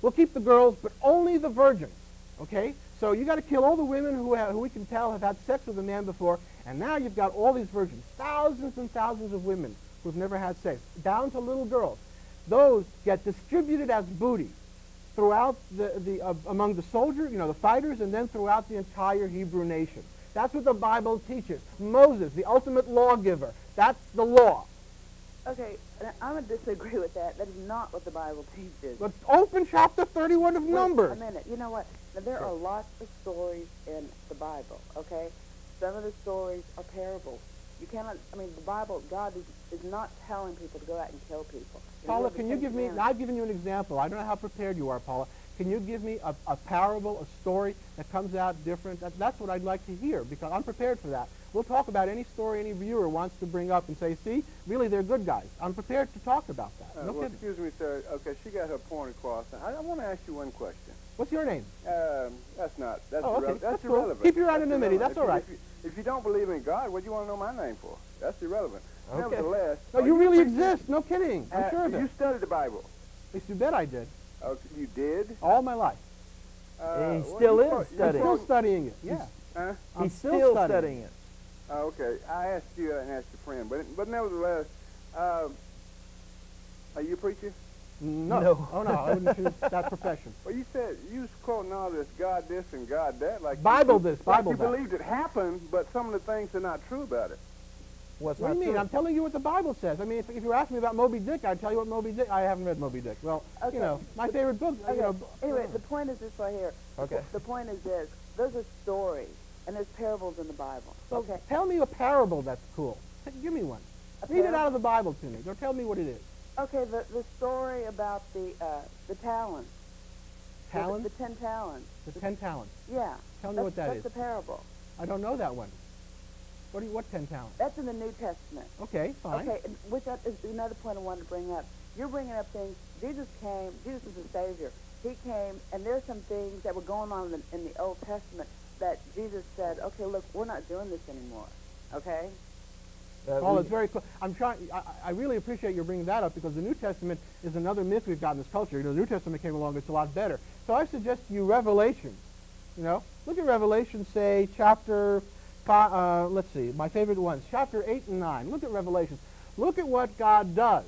We'll keep the girls, but only the virgins. Okay? So you got to kill all the women who, have, who we can tell have had sex with a man before, and now you've got all these virgins, thousands and thousands of women who've never had sex, down to little girls. Those get distributed as booty throughout the, the uh, among the soldiers, you know, the fighters, and then throughout the entire Hebrew nation. That's what the Bible teaches. Moses, the ultimate lawgiver, that's the law. Okay, I'm going to disagree with that. That is not what the Bible teaches. Let's open chapter 31 of Wait Numbers. a minute. You know what? Now, there are lots of stories in the Bible, okay? Some of the stories are parables. You cannot, I mean, the Bible, God is, is not telling people to go out and kill people. In Paula, can you give me, them I've given you an example. I don't know how prepared you are, Paula. Can you give me a, a parable, a story that comes out different? That, that's what I'd like to hear because I'm prepared for that. We'll talk about any story any viewer wants to bring up and say, see, really they're good guys. I'm prepared to talk about that. Uh, no well, kidding. excuse me, sir. Okay, she got her point across. I, I want to ask you one question. What's your name? Um, that's not. That's, Oh, okay. irrele- that's, That's cool. irrelevant. Keep your anonymity. irrelevant. That's all right. If you, if, you, if you don't believe in God, what do you want to know my name for? That's irrelevant. Okay. Nevertheless, No, are you really exist. No kidding. I'm Uh, sure of it. You studied the Bible. Yes, you bet I did. Okay, you did. All my life. Uh, And he well, still you is pro- you I'm studying. still studying it. Yeah. Huh? He's still still studying. studying it. Oh, okay. I asked you and asked your friend, but but nevertheless, um, are you a preacher? No. No. Oh, no. I wouldn't choose that profession. Well, you said you was quoting all this God this and God that, like Bible you, this, like Bible you that. believed it happened, but some of the things are not true about it. What's What do you mean? true? I'm telling you what the Bible says. I mean, if, if you were asking me about Moby Dick, I'd tell you what Moby Dick. I haven't read Moby Dick. Well, Okay. you know, my favorite book. Okay. You know, anyway, the point is this right here. Okay. The point is this. Those are stories, and there's parables in the Bible. so okay. tell me a parable that's cool. Give me one. A Read it out of the Bible to me. Don't tell me what it is. Okay, the, the story about the uh, the talents. The- Talents? The, ten talents. The ten talents. Yeah. Tell me what that that's is. the parable. I don't know that one. What do you, what ten talents? That's in the New Testament. Okay, fine. Okay, and which that is another point I wanted to bring up. You're bringing up things. Jesus came. Jesus is the Savior. He came, and there's some things that were going on in the, in the Old Testament that Jesus said, "Okay, look, we're not doing this anymore." Okay. Uh, Paul, very cool. I'm trying. I, I- really appreciate you bringing that up because the New Testament is another myth we've got in this culture. You know, the New Testament came along; it's a lot better. So I suggest you Revelation. You know, look at Revelation, say chapter five. Uh, let's see, my favorite ones, chapter eight and nine. Look at Revelation. Look at what God does,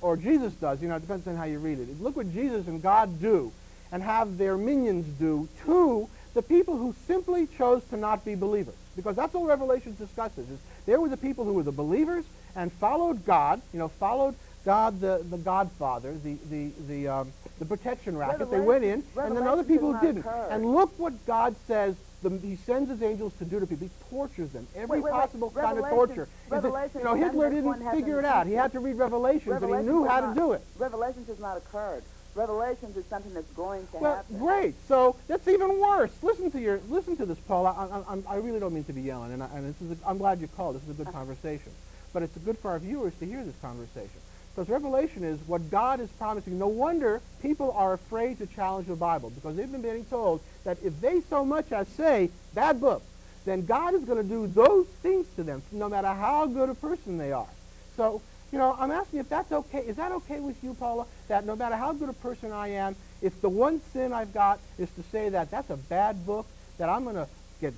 or Jesus does. You know, it depends on how you read it. Look what Jesus and God do, and have their minions do to the people who simply chose to not be believers. Because that's all Revelation discusses. Is there were the people who were the believers and followed God. You know, followed God, the, the Godfather, the the the um, the protection racket. They went in, and then other people who didn't. occur. And look what God says. The, he sends his angels to do to people. He tortures them. Every Wait, wait, wait. possible kind of torture. Said, you know, Hitler didn't one has in figure it out. He had to read Revelations, and he knew how not- to do it. Revelations has not occurred. Revelations is something that's going to Well, happen. great. So that's even worse. Listen to your listen to this, Paul. I, I, I'm- really don't mean to be yelling, and, I, and this is a, I'm glad you called. This is a good conversation, but it's good for our viewers to hear this conversation because Revelation is what God is promising. No wonder people are afraid to challenge the Bible because they've been being told that if they so much as say bad book, then God is going to do those things to them, no matter how good a person they are. So, you know, I'm asking if that's okay. Is that okay with you, Paula? That no matter how good a person I am, if the one sin I've got is to say that that's a bad book, that I'm going to get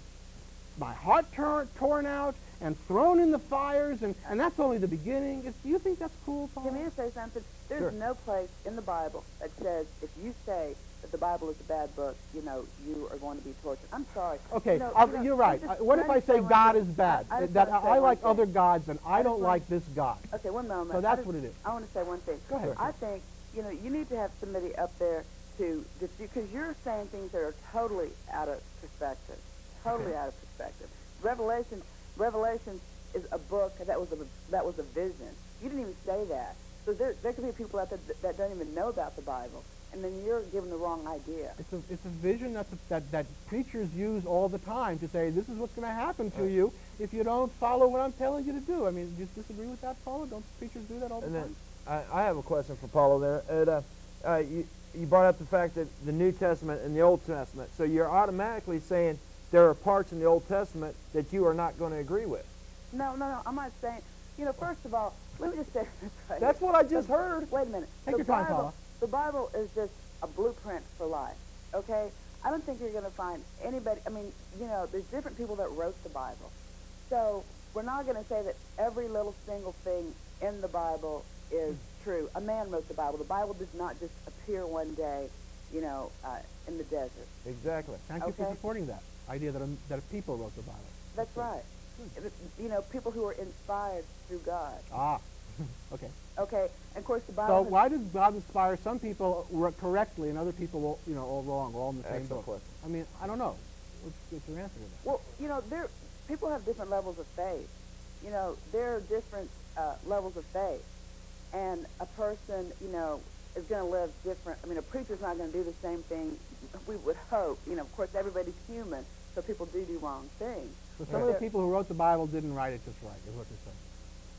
my heart tor- torn out and thrown in the fires, and, and that's only the beginning. Is, do you think that's cool, Paula? Can me say something? There's Sure. no place in the Bible that says if you say the Bible is a bad book, you know, you are going to be tortured. I'm sorry. Okay, you know, you know, you're right. just- Uh, what if I say God is bad? I, I that I like thing. other gods and I just don't like this God. Okay, one moment. So I that's just- what it is. I want to say one thing. Go ahead. I think you know you need to have somebody up there to because you're saying things that are totally out of perspective, totally out of perspective. Revelation, Revelation is a book that was a that was a vision. You didn't even say that. So there, there could be people out there that, that don't even know about the Bible, and then you're given the wrong idea. It's a, it's a vision that's that, that preachers use all the time to say, this is what's going to happen to you if you don't follow what I'm telling you to do. I mean, do you disagree with that, Paula? Don't preachers do that all the And time? then I, I have a question for Paulo there. Ed, uh, uh, you, you brought up the fact that the New Testament and the Old Testament. So you're automatically saying there are parts in the Old Testament that you are not going to agree with. No, no, no. I'm not saying. You know, first of all, let me just say this right That's here. what I just heard. Wait a minute. Take the your time, Bible, Paula. The Bible is just a blueprint for life. Okay. I don't think you're going to find anybody. I mean, you know, there's different people that wrote the Bible, so we're not going to say that every little single thing in the Bible is true. A man wrote the Bible. The Bible does not just appear one day, you know, uh, in the desert. Exactly. Thank you for supporting that idea that a, that a people wrote the Bible. That's right. It- You know, people who are inspired through God. Ah, okay. Okay, of course the So Bible. has- why does God inspire some people r- correctly and other people, all- you know, all wrong, all in the same book? question. I mean, I don't know. What's, what's your answer to that? Well, you know, there people have different levels of faith. You know, there are different uh, levels of faith, and a person, you know, is going to live different. I mean, a preacher's not going to do the same thing. We would hope. You know, of course, everybody's human, so people do do wrong things. So some of the people who wrote the Bible didn't write it just right, is what you're saying.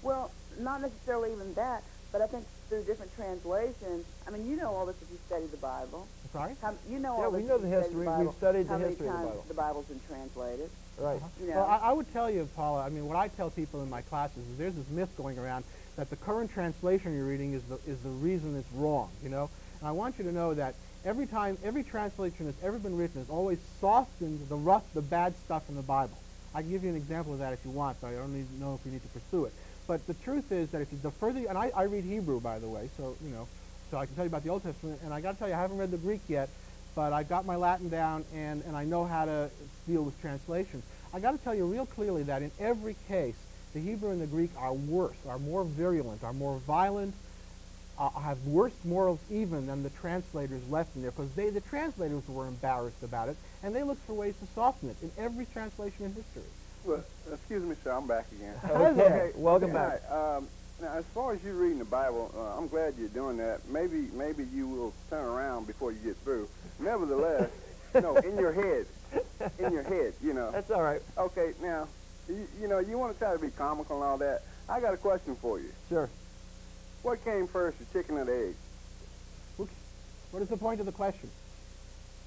Well, not necessarily even that, but I think through different translations. I mean, you know all this if you study the Bible. Sorry? How, you know Yeah, all we know the history. Bible, We've studied the how many history of the times Bible. the Bible's been translated. Right. You know. Well, I, I would tell you, Paula, I mean, what I tell people in my classes is there's this myth going around that the current translation you're reading is the, is the reason it's wrong, you know? And I want you to know that every time, every translation that's ever been written has always softened the rough, the bad stuff in the Bible. I can give you an example of that if you want, but I don't need to know if you need to pursue it. But the truth is that if you, the further, and I, I read Hebrew, by the way, so, you know, so I can tell you about the Old Testament, and I got to tell you, I haven't read the Greek yet, but I've got my Latin down, and, and I know how to deal with translations. I got to tell you real clearly that in every case, the Hebrew and the Greek are worse, are more virulent, are more violent, uh, have worse morals even than the translators left in there, because they, the translators were embarrassed about it, and they looked for ways to soften it in every translation in history. Well, excuse me, sir. I'm back again. Hi there. Okay, welcome back. right, Um, now, as far as you reading the Bible, uh, I'm glad you're doing that. Maybe, maybe you will turn around before you get through. Nevertheless, no, in your head, in your head, you know. That's all right. Okay, now, you, you know, you want to try to be comical and all that. I got a question for you. Sure. What came first, the chicken or the egg? What is the point of the question?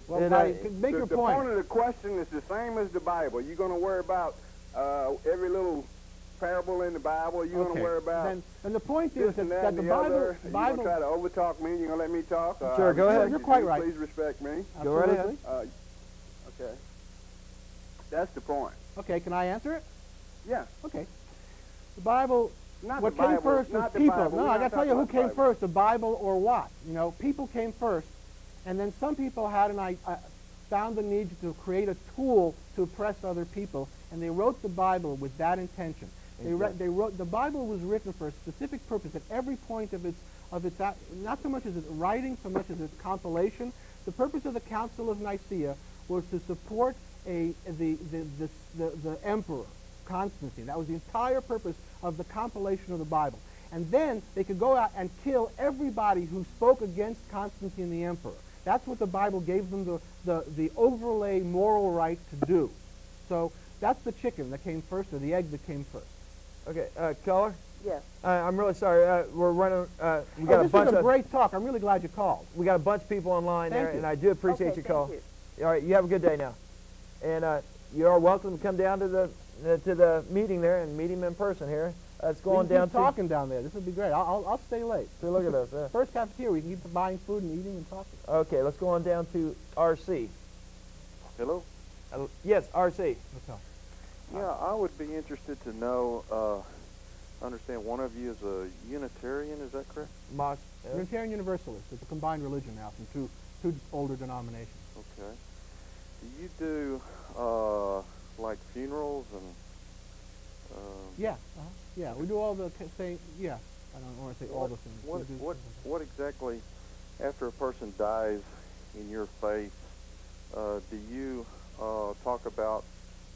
Well, I- make the, your the point. The point of the question is the same as the Bible. You're going to worry about uh, every little parable in the Bible. You're going Okay. to worry about Then, and the point is that, that that the the Bible, other. the You're going to try to overtalk me. You're going to let me talk. Uh, Sure, go ahead. You're you. quite right. Please respect me. Go right ahead. Absolutely. Uh, okay. That's the point. Okay, can I answer it? Yeah. Okay. The Bible, Not what the came Bible, first was people. Bible. No, We're I got to tell you who came Bible. first, the Bible or what? You know, people came first, and then some people had an I uh, found the need to create a tool to oppress other people, and they wrote the Bible with that intention. They, re- they wrote the Bible was written for a specific purpose. At every point of its of its not so much as its writing, so much as its compilation. The purpose of the Council of Nicaea was to support a the the the, the, the emperor Constantine. That was the entire purpose of the compilation of the Bible. And then they could go out and kill everybody who spoke against Constantine the emperor. That's what the Bible gave them the, the, the overlay moral right to do. So that's the chicken that came first, or the egg that came first. Okay, uh, caller. Yes. Uh, I'm really sorry. Uh, we're running. Uh, we Oh, got a this bunch was a of great talk. I'm really glad you called. we got a bunch of people online Thank there, you. and I do appreciate okay, your call. Thank you. All right, you have a good day now, and uh, you are welcome to come down to the uh, to the meeting there and meet him in person here. Uh, it's We going can down keep talking down there. This would be great. I'll, I'll, I'll stay late. See, look at this. Uh, Furr's cafeteria. We can keep buying food and eating and talking. okay, let's go on down to RC. Hello? Uh, yes, RC. What's up? Yeah, I would be interested to know, uh, understand one of you is a Unitarian, is that correct? Mox. Uh, Unitarian Universalist. It's a combined religion now from two, two older denominations. Okay. Do you do, uh, like funerals and, um, Yeah, uh-huh. Yeah. We do all the same. Yeah, I don't want to say all the things. what, what, what exactly, after a person dies in your faith, uh, do you, uh, talk about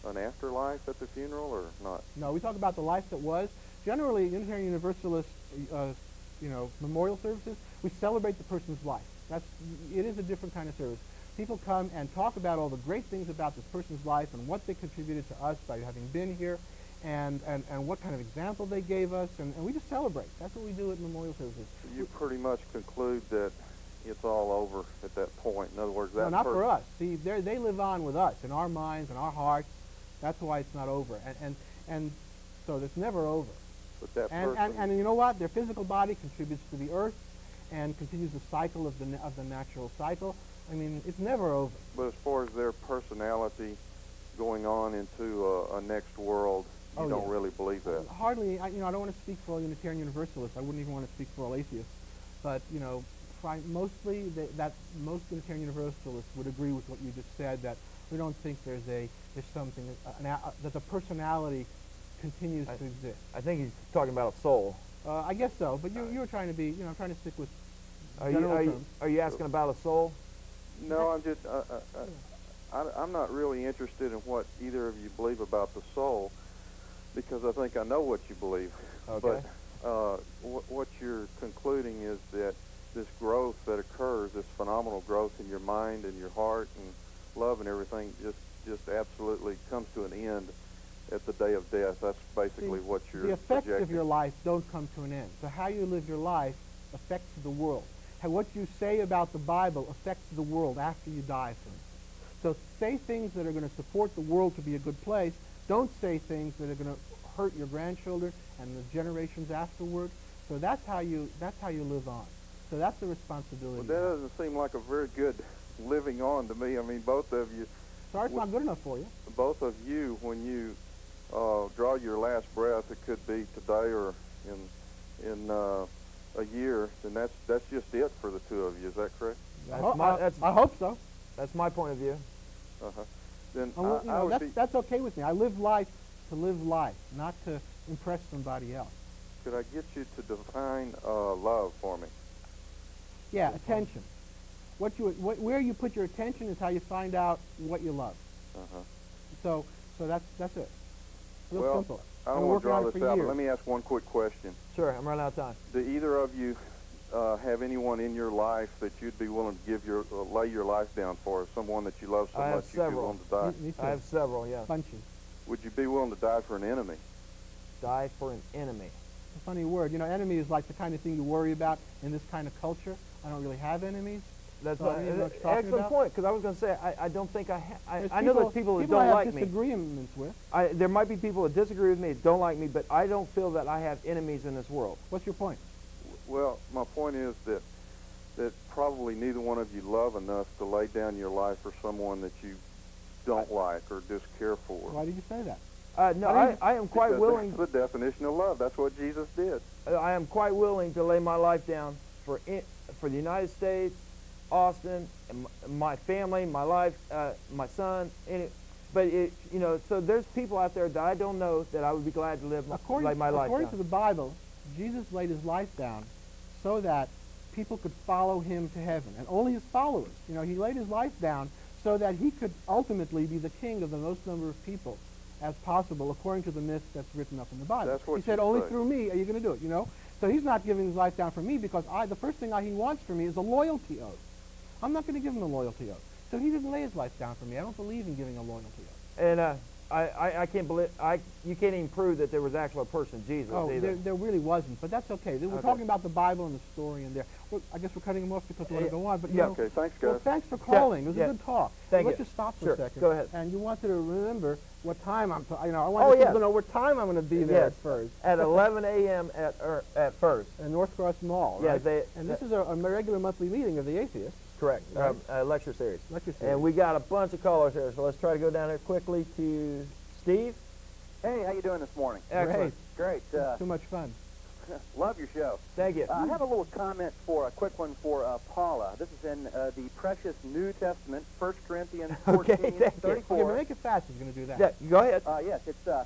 an afterlife at the funeral or not? No, we talk about the life that was. Generally, Unitarian Universalists uh, you know, memorial services, we celebrate the person's life. That's, it is a different kind of service. People come and talk about all the great things about this person's life and what they contributed to us by having been here and, and, and what kind of example they gave us, and, and we just celebrate. That's what we do at memorial services. You pretty much conclude that it's all over at that point. In other words, that No, not for us. See, they they live on with us in our minds and our hearts. That's why it's not over. And and, and so it's never over. But that And, person, and and you know what? Their physical body contributes to the earth, and continues the cycle of the of the natural cycle. I mean, it's never over. but as far as their personality going on into a, a next world, you Oh, don't yeah. really believe that. Hardly, I, you know, I don't want to speak for all Unitarian Universalists. I wouldn't even want to speak for all atheists. But you know, pri- mostly they, that most Unitarian Universalists would agree with what you just said. That we don't think there's a there's something uh, an, a- that the personality continues I- to exist. I think he's talking about a soul. Uh, I guess so. But you you were trying to be you know trying to stick with Are you, general are you, terms. are you asking about a soul? No, I'm just, uh, uh, uh, I, I'm not really interested in what either of you believe about the soul, because I think I know what you believe. Okay. But uh, wh- what you're concluding is that this growth that occurs, this phenomenal growth in your mind and your heart and love and everything, just just absolutely comes to an end at the day of death. That's basically See, what you're the effects projecting. of your life don't come to an end. So how you live your life affects the world. How what you say about the Bible affects the world after you die, for instance. So say things that are going to support the world to be a good place. Don't say things that are going to hurt your grandchildren and the generations afterward. So that's how you that's how you live on. So that's the responsibility. Well, that doesn't seem like a very good living on to me. I mean, both of you, Sorry, it's not good enough for you. both of you, when you uh, draw your last breath, it could be today or in in uh, a year, then that's that's just it for the two of you. Is that correct? I, That's ho- my- I- that's- I hope so. That's my point of view. Uh-huh. Then well, I, you I know, would that's, be, that's okay with me. I live life to live life, not to impress somebody else. could I get you to define uh, love for me? Yeah, attention. What you, what, where you put your attention is how you find out what you love. Uh-huh. So, so that's that's it. Real Well, simple. I Been don't want to draw this for out, but let me ask one quick question. Sure, I'm running out of time. Do either of you uh, have anyone in your life that you'd be willing to give your uh, lay your life down for? Someone that you love so I much you'd be willing to die? Me, me too. I have several, yeah. Bunches. Would you be willing to die for an enemy? Die for an enemy. It's a funny word. You know, enemy is like the kind of thing you worry about in this kind of culture. I don't really have enemies. That's So, what, I mean, what you're talking excellent about? point, because I was going to say, I, I don't think I ha- I, There's I know there's people who people don't have like me. disagreements with. I, there might be people that disagree with me, don't like me, but I don't feel that I have enemies in this world. What's your point? Well, my point is that that probably neither one of you love enough to lay down your life for someone that you don't like or just care for. Why did you say that? Uh, no, I I, am quite willing. That's the definition of love. That's what Jesus did. I am quite willing to lay my life down for in, for the United States, Austin, and my family, my life, uh, my son. Any, but it, you know, so there's people out there that I don't know that I would be glad to live my, According, lay my life according down. to the Bible, Jesus laid his life down so that people could follow him to heaven, and only his followers. You know, he laid his life down so that he could ultimately be the king of the most number of people as possible, according to the myth that's written up in the Bible. He said, only say. through me are you going to do it. You know, so he's not giving his life down for me because I. The first thing I, he wants from me is a loyalty oath. I'm not going to give him a loyalty oath. So he didn't lay his life down for me. I don't believe in giving a loyalty oath. and uh, I, I, I can't believe I. You can't even prove that there was actually a person, Jesus, Oh, either. there, there really wasn't, but that's okay. We're Okay. talking about the Bible and the story in there. Well, I guess we're cutting him off because we want to go on. But you Yeah. know, Okay, thanks, guys. well, thanks for calling. It was yeah. a good talk. Thank Let's you. just stop for Sure. a second. Go ahead. And you wanted to remember what time I'm. You know, I wanted Oh, to know what time I'm going to be there Yes. at Furr's. At 11 a.m. at er, at Furr's. At North Cross Mall. Yeah, right? they- and this is a, a regular monthly meeting of the atheists. Correct. Right. Um, uh, lecture series. Lecture series. And we got a bunch of callers here, so let's try to go down here quickly to Steve. Hey, how you doing this morning? Excellent. Great. Uh, Too much fun. love your show. Thank you. Uh, I have a little comment for a quick one for uh, Paula. This is in uh, the precious New Testament, 1 Corinthians 14, Okay, thank you. Okay, 34. but make it fast. He's going to do that. yeah, go ahead. Uh, yes, it's uh,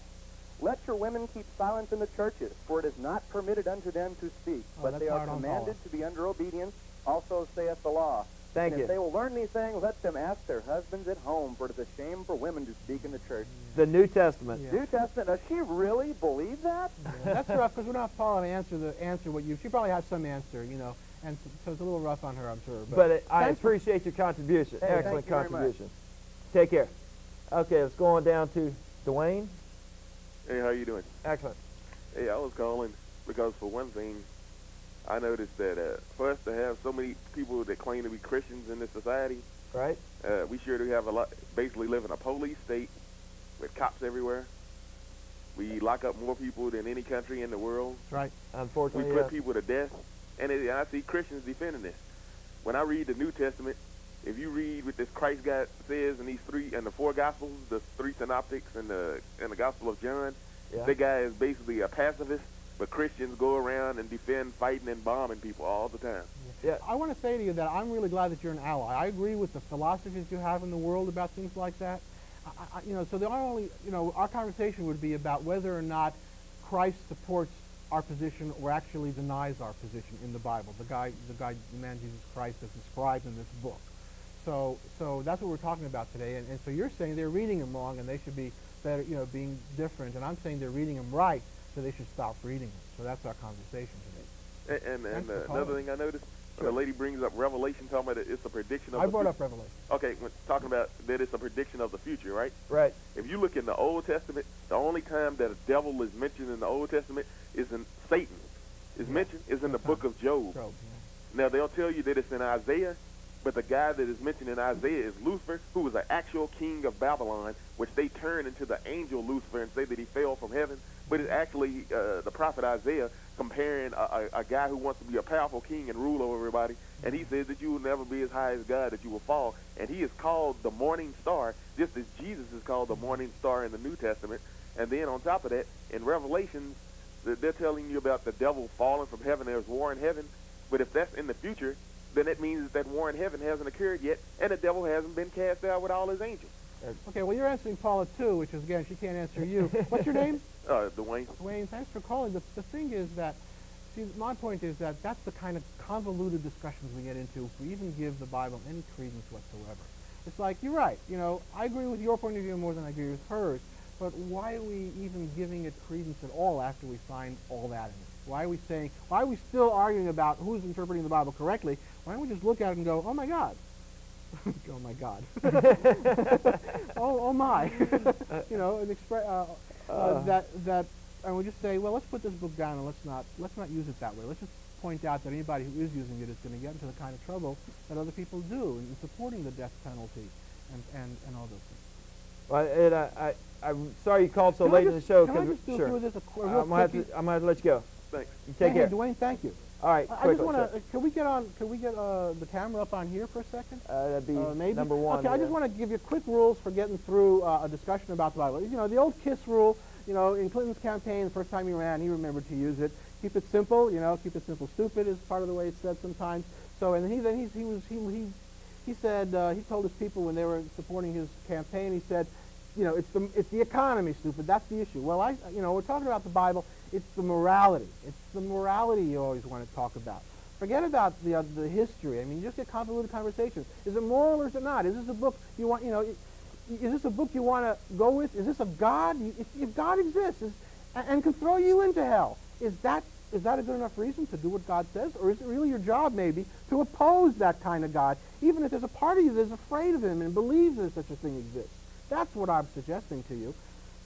let your women keep silence in the churches, for it is not permitted unto them to speak, Oh, but they are commanded to be under obedience. Also saith the law. Thank and you. If they will learn anything, let them ask their husbands at home, for it is a shame for women to speak in the church. The New Testament. New Testament. Does she really believe that? That's rough because we're not have Paula to answer the answer what you. She probably has some answer, you know, and so, so it's a little rough on her, I'm sure. But, But uh, I appreciate your contribution. Hey, thank Excellent you very much. contribution. Take care. Okay, let's go on down to Duane. Hey, how you doing? Excellent. Hey, I was calling because for one thing, I noticed that uh, for us to have so many people that claim to be Christians in this society, Right? uh, we sure do have a lot. Basically, live in a police state with cops everywhere. We lock up more people than any country in the world. That's right. We put yes. people to death, and, it, and I see Christians defending this. When I read the New Testament, if you read what this Christ guy says in these three and the four Gospels, the three synoptics and the and the Gospel of John, Yeah. that guy is basically a pacifist, but Christians go around and defend fighting and bombing people all the time. Yeah. I want to say to you that I'm really glad that you're an ally. I agree with the philosophies you have in the world about things like that. I, I, you know, so the only, you know, our conversation would be about whether or not Christ supports our position or actually denies our position in the Bible. The guy, the guy, the man Jesus Christ is described in this book. So, so that's what we're talking about today. And, and so you're saying they're reading him wrong and they should be better, you know, being different. And I'm saying they're reading him right, so they should stop reading him. So that's our conversation today. And, and, and uh, another thing I noticed, when the lady brings up Revelation, talking about it, it's a prediction of the I brought up Revelation. Okay, when talking about that it's a prediction of the future, right? Right. If you look in the Old Testament, the only time that a devil is mentioned in the Old Testament is in Satan. Is mentioned is in the book of Job. Job, Now they'll tell you that it's in Isaiah, but the guy that is mentioned in Isaiah is Lucifer, who was an actual king of Babylon, which they turned into the angel Lucifer and say that he fell from heaven. But it's actually uh, the prophet Isaiah comparing a, a, a guy who wants to be a powerful king and rule over everybody, and he says that you will never be as high as God, that you will fall. And he is called the morning star, just as Jesus is called the morning star in the New Testament. And then on top of that, in Revelations, they're telling you about the devil falling from heaven. There's war in heaven. But if that's in the future, then it means that war in heaven hasn't occurred yet, and the devil hasn't been cast out with all his angels. Okay, well, you're answering Paula too, which is, again, she can't answer you. What's your name? Uh, Duane. Wayne, thanks for calling. The, the thing is that, see, my point is that that's the kind of convoluted discussions we get into if we even give the Bible any credence whatsoever. It's like, you're right, you know, I agree with your point of view more than I agree with hers, but why are we even giving it credence at all after we find all that in it? Why are we saying, why are we still arguing about who's interpreting the Bible correctly? Why don't we just look at it and go, oh my God, oh my God. oh, oh my. you know, and expre- uh, uh, that that and we just say, well, let's put this book down and let's not let's not use it that way. Let's just point out that anybody who is using it is going to get into the kind of trouble that other people do in supporting the death penalty and, and, and all those things. Well, Ed, I, I, I'm sorry you called so Can I late in the show. can I just do- sure. do this a qu- a I'm real gonna have to, I'm gonna have to let you go. Thanks. You take hey, care. Hey, Duane, thank you. All right, I, quickly, just want to. Can we get on? Can we get uh, the camera up on here for a second? Uh, that'd be Uh, maybe number one. Okay, I just want to give you quick rules for getting through uh, a discussion about the Bible. You know, the old KISS rule. You know, in Clinton's campaign, the first time he ran, he remembered to use it. Keep it simple. You know, keep it simple. Stupid is part of the way it's said sometimes. So, and he then he's, he was he he he said uh, he told his people when they were supporting his campaign, he said, you know, it's the it's the economy, stupid. That's the issue. Well, I you know we're talking about the Bible. It's the morality. It's the morality you always want to talk about. Forget about the uh, the history. I mean, you just get convoluted conversations. Is it moral or is it not? Is this a book you want? You know, is this a book you want to go with? Is this of God? If, if God exists is, and, and can throw you into hell, is that is that a good enough reason to do what God says, or is it really your job maybe to oppose that kind of God, even if there's a part of you that's afraid of Him and believes that such a thing exists? That's what I'm suggesting to you.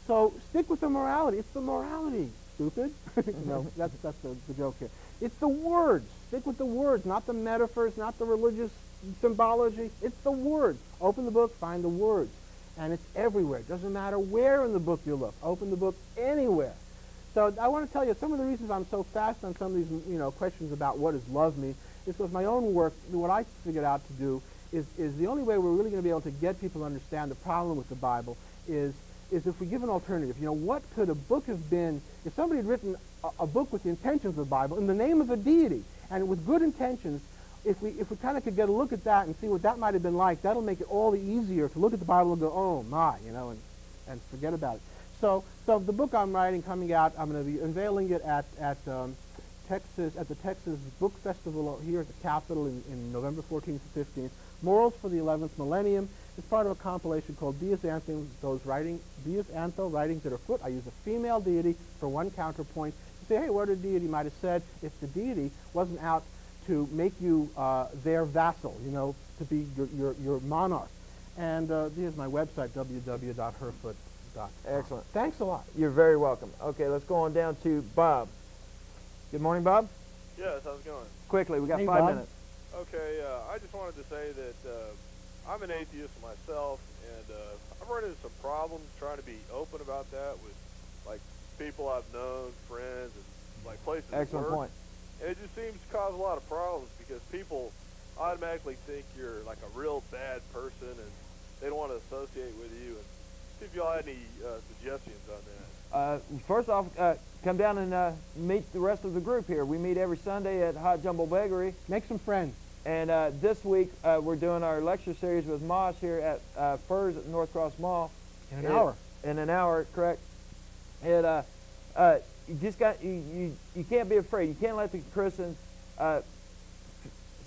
So stick with the morality. It's the morality, stupid. no, mm-hmm. that's that's the, the joke here. It's the words. Stick with the words, not the metaphors, not the religious symbology. It's the words. Open the book, find the words. And it's everywhere. It doesn't matter where in the book you look. Open the book anywhere. So I want to tell you some of the reasons I'm so fast on some of these, you know, questions about what does love mean is because my own work, what I figured out to do is, is the only way we're really going to be able to get people to understand the problem with the Bible is, is if we give an alternative. You know, what could a book have been if somebody had written a, a book with the intentions of the Bible in the name of a deity and with good intentions, if we, if we kind of could get a look at that and see what that might have been like, that'll make it all the easier to look at the Bible and go, oh my, you know, and, and forget about it. So, so the book I'm writing coming out, I'm going to be unveiling it at, at um, Texas at the Texas Book Festival here at the Capitol in, in November 14th to 15th. Morals for the 11th Millennium is part of a compilation called Dias Antho, those writing, Dias Antho writings that are foot. I use a female deity for one counterpoint to say, hey, what a deity might have said if the deity wasn't out to make you uh, their vassal, you know, to be your, your, your monarch. And uh, here's my website, www.herfoot.com. Excellent. Thanks a lot. You're very welcome. Okay, let's go on down to Bob. Good morning, Bob. Yes, how's it going? Quickly, we got Hey, five Bob. minutes. Okay, uh, I just wanted to say that uh, I'm an atheist myself, and uh, I've run into some problems trying to be open about that with like people I've known, friends, and like places. Excellent point. And it just seems to cause a lot of problems because people automatically think you're like a real bad person, and they don't want to associate with you. And see if y'all had any uh, suggestions on that. Uh, first off, uh, come down and uh, meet the rest of the group here. We meet every Sunday at Hot Jumbo Bakery. Make some friends. And uh, this week, uh, we're doing our lecture series with Mosch here at uh, Furr's at North Cross Mall. In an It- hour. In an hour, correct. And uh, uh, you just got you, you you can't be afraid. You can't let the Christians uh,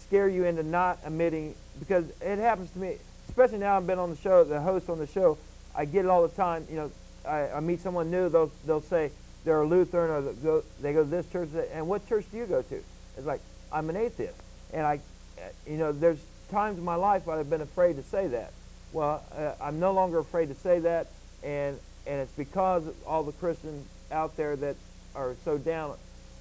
scare you into not admitting because it happens to me. Especially now I've been on the show, the host on the show. I get it all the time. You know, I, I meet someone new. They'll they'll say they're a Lutheran or they go they go to this church. And what church do you go to? It's like I'm an atheist, and I, you know, there's times in my life I've been afraid to say that. Well, uh, I'm no longer afraid to say that, and and it's because of all the Christians out there that are so down.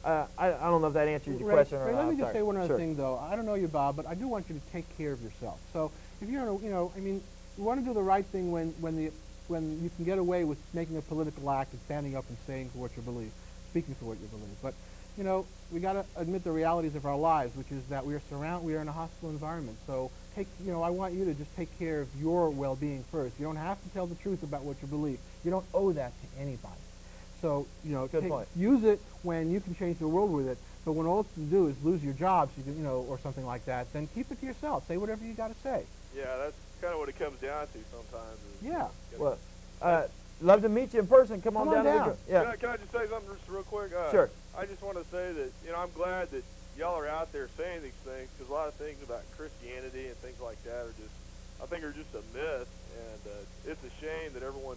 Uh, I, I don't know if that answers your Ray, question or Ray, not. let me just say one other Sure. thing, though. I don't know you, Bob, but I do want you to take care of yourself. So if you're, you know, I mean, you want to do the right thing when, when, the, when you can get away with making a political act and standing up and saying for what you believe, speaking for what you believe. But, you know, we got to admit the realities of our lives, which is that we are surround, we are in a hostile environment. So take, you know, I want you to just take care of your well-being first. You don't have to tell the truth about what you believe. You don't owe that to anybody. So, you know, Good take- point. use it when you can change the world with it. But when all you do is lose your job, so you, can, you know, or something like that, then keep it to yourself. Say whatever you got to say. Yeah, that's kind of what it comes down to sometimes. Is Yeah. Well, uh, love to meet you in person. Come, Come on on down. to down. yeah. Can I, can I just say something just real quick? Uh, Sure. I just want to say that you know I'm glad that y'all are out there saying these things because a lot of things about Christianity and things like that are just I think are just a myth, and uh, it's a shame that everyone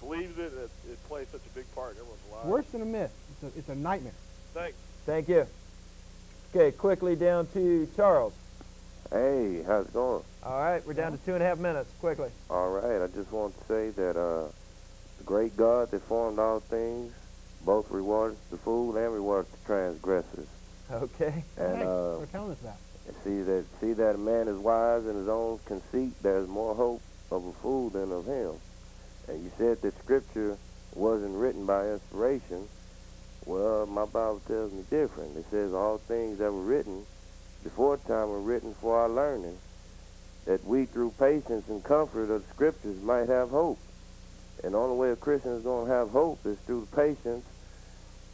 believes it. And it, it plays such a big part in everyone's lives. Worse than a myth. It's a, it's a nightmare. Thanks. Thank you. Okay, quickly down to Charles. Hey, how's it going? All right, we're down to two and a half minutes. Quickly. All right, I just want to say that uh, the great God that formed all things both rewards the fool and rewards the transgressors. Okay. And Hey, uh, they're telling us that. see that see that a man is wise in his own conceit. There's more hope of a fool than of him. And you said that Scripture wasn't written by inspiration. Well, my Bible tells me different. It says all things that were written before time were written for our learning, that we through patience and comfort of the Scriptures might have hope. And the only way a Christian is going to have hope is through patience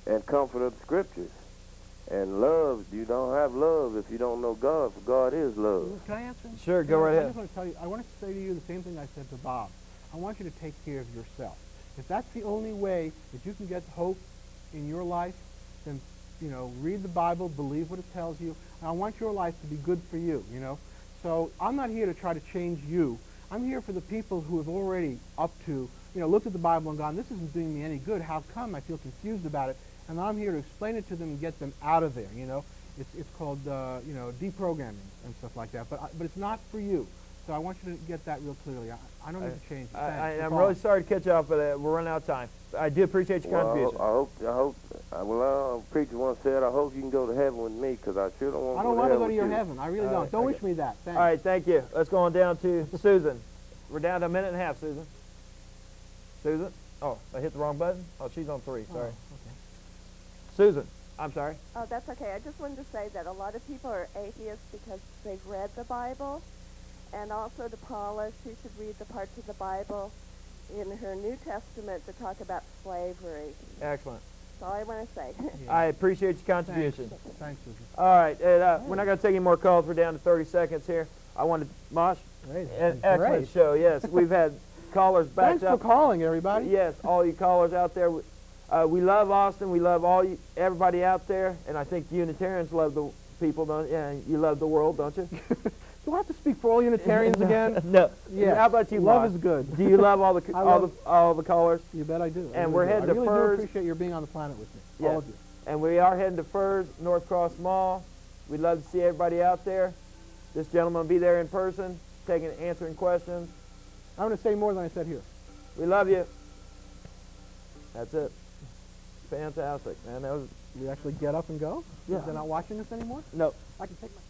and comfort of the Scriptures. And love, you don't have love if you don't know God, for God is love. Can I answer? Sure, go Yeah, right I ahead. I just want to tell you, I want to say to you the same thing I said to Bob. I want you to take care of yourself. If that's the only way that you can get hope in your life, then, you know, read the Bible, believe what it tells you. I want your life to be good for you, you know. So I'm not here to try to change you. I'm here for the people who have already up to, you know, looked at the Bible and gone, this isn't doing me any good. How come? I feel confused about it. And I'm here to explain it to them and get them out of there, you know. It's, it's called, uh, you know, deprogramming and stuff like that. But, but it's not for you. So I want you to get that real clearly. I, I don't need to change it. I, I, I'm really sorry to cut you off, but uh, we're running out of time. I do appreciate your Well, contribution. I hope, I hope, I, well, uh, preacher once said, I hope you can go to heaven with me, because I sure don't want to I to don't go want to to go to your you. heaven. I really All don't. right, don't okay. wish me that. Thanks. All right, thank you. Let's go on down to Susan. We're down to a minute and a half, Susan. Susan? Oh, I hit the wrong button? Oh, she's on three. Sorry. Okay. Susan, I'm sorry. Oh, that's okay. I just wanted to say that a lot of people are atheists because they've read the Bible, and also to Paula, she should read the parts of the Bible in her New Testament that talk about slavery. Excellent. That's all I want to say. I appreciate your contribution. Thanks, Thanks Susan. All right, and, uh, we're not going to take any more calls. We're down to 30 seconds here. I wanted, Mosch, Great. an excellent Great. show. Yes, we've had callers backed Thanks for up. calling, everybody. Yes, all you callers out there. we- Uh, we love Austin. We love all you, everybody out there, and I think Unitarians love the people. Don't yeah, you love the world, don't you? Do I have to speak for all Unitarians again? no. Yeah. How about you, Love Mark? is good. Do you love all the I all the all the callers? You bet I do. I And really we're do. heading I to really Furr's. appreciate your being on the planet with me. Yeah. All of you. And we are heading to Furr's, North Cross Mall. We'd love to see everybody out there. This gentleman will be there in person, taking answering questions. I'm going to say more than I said here. We love you. That's it. Fantastic, man. That was We actually get up and go? Yeah. They're not watching us anymore? no. I can take my...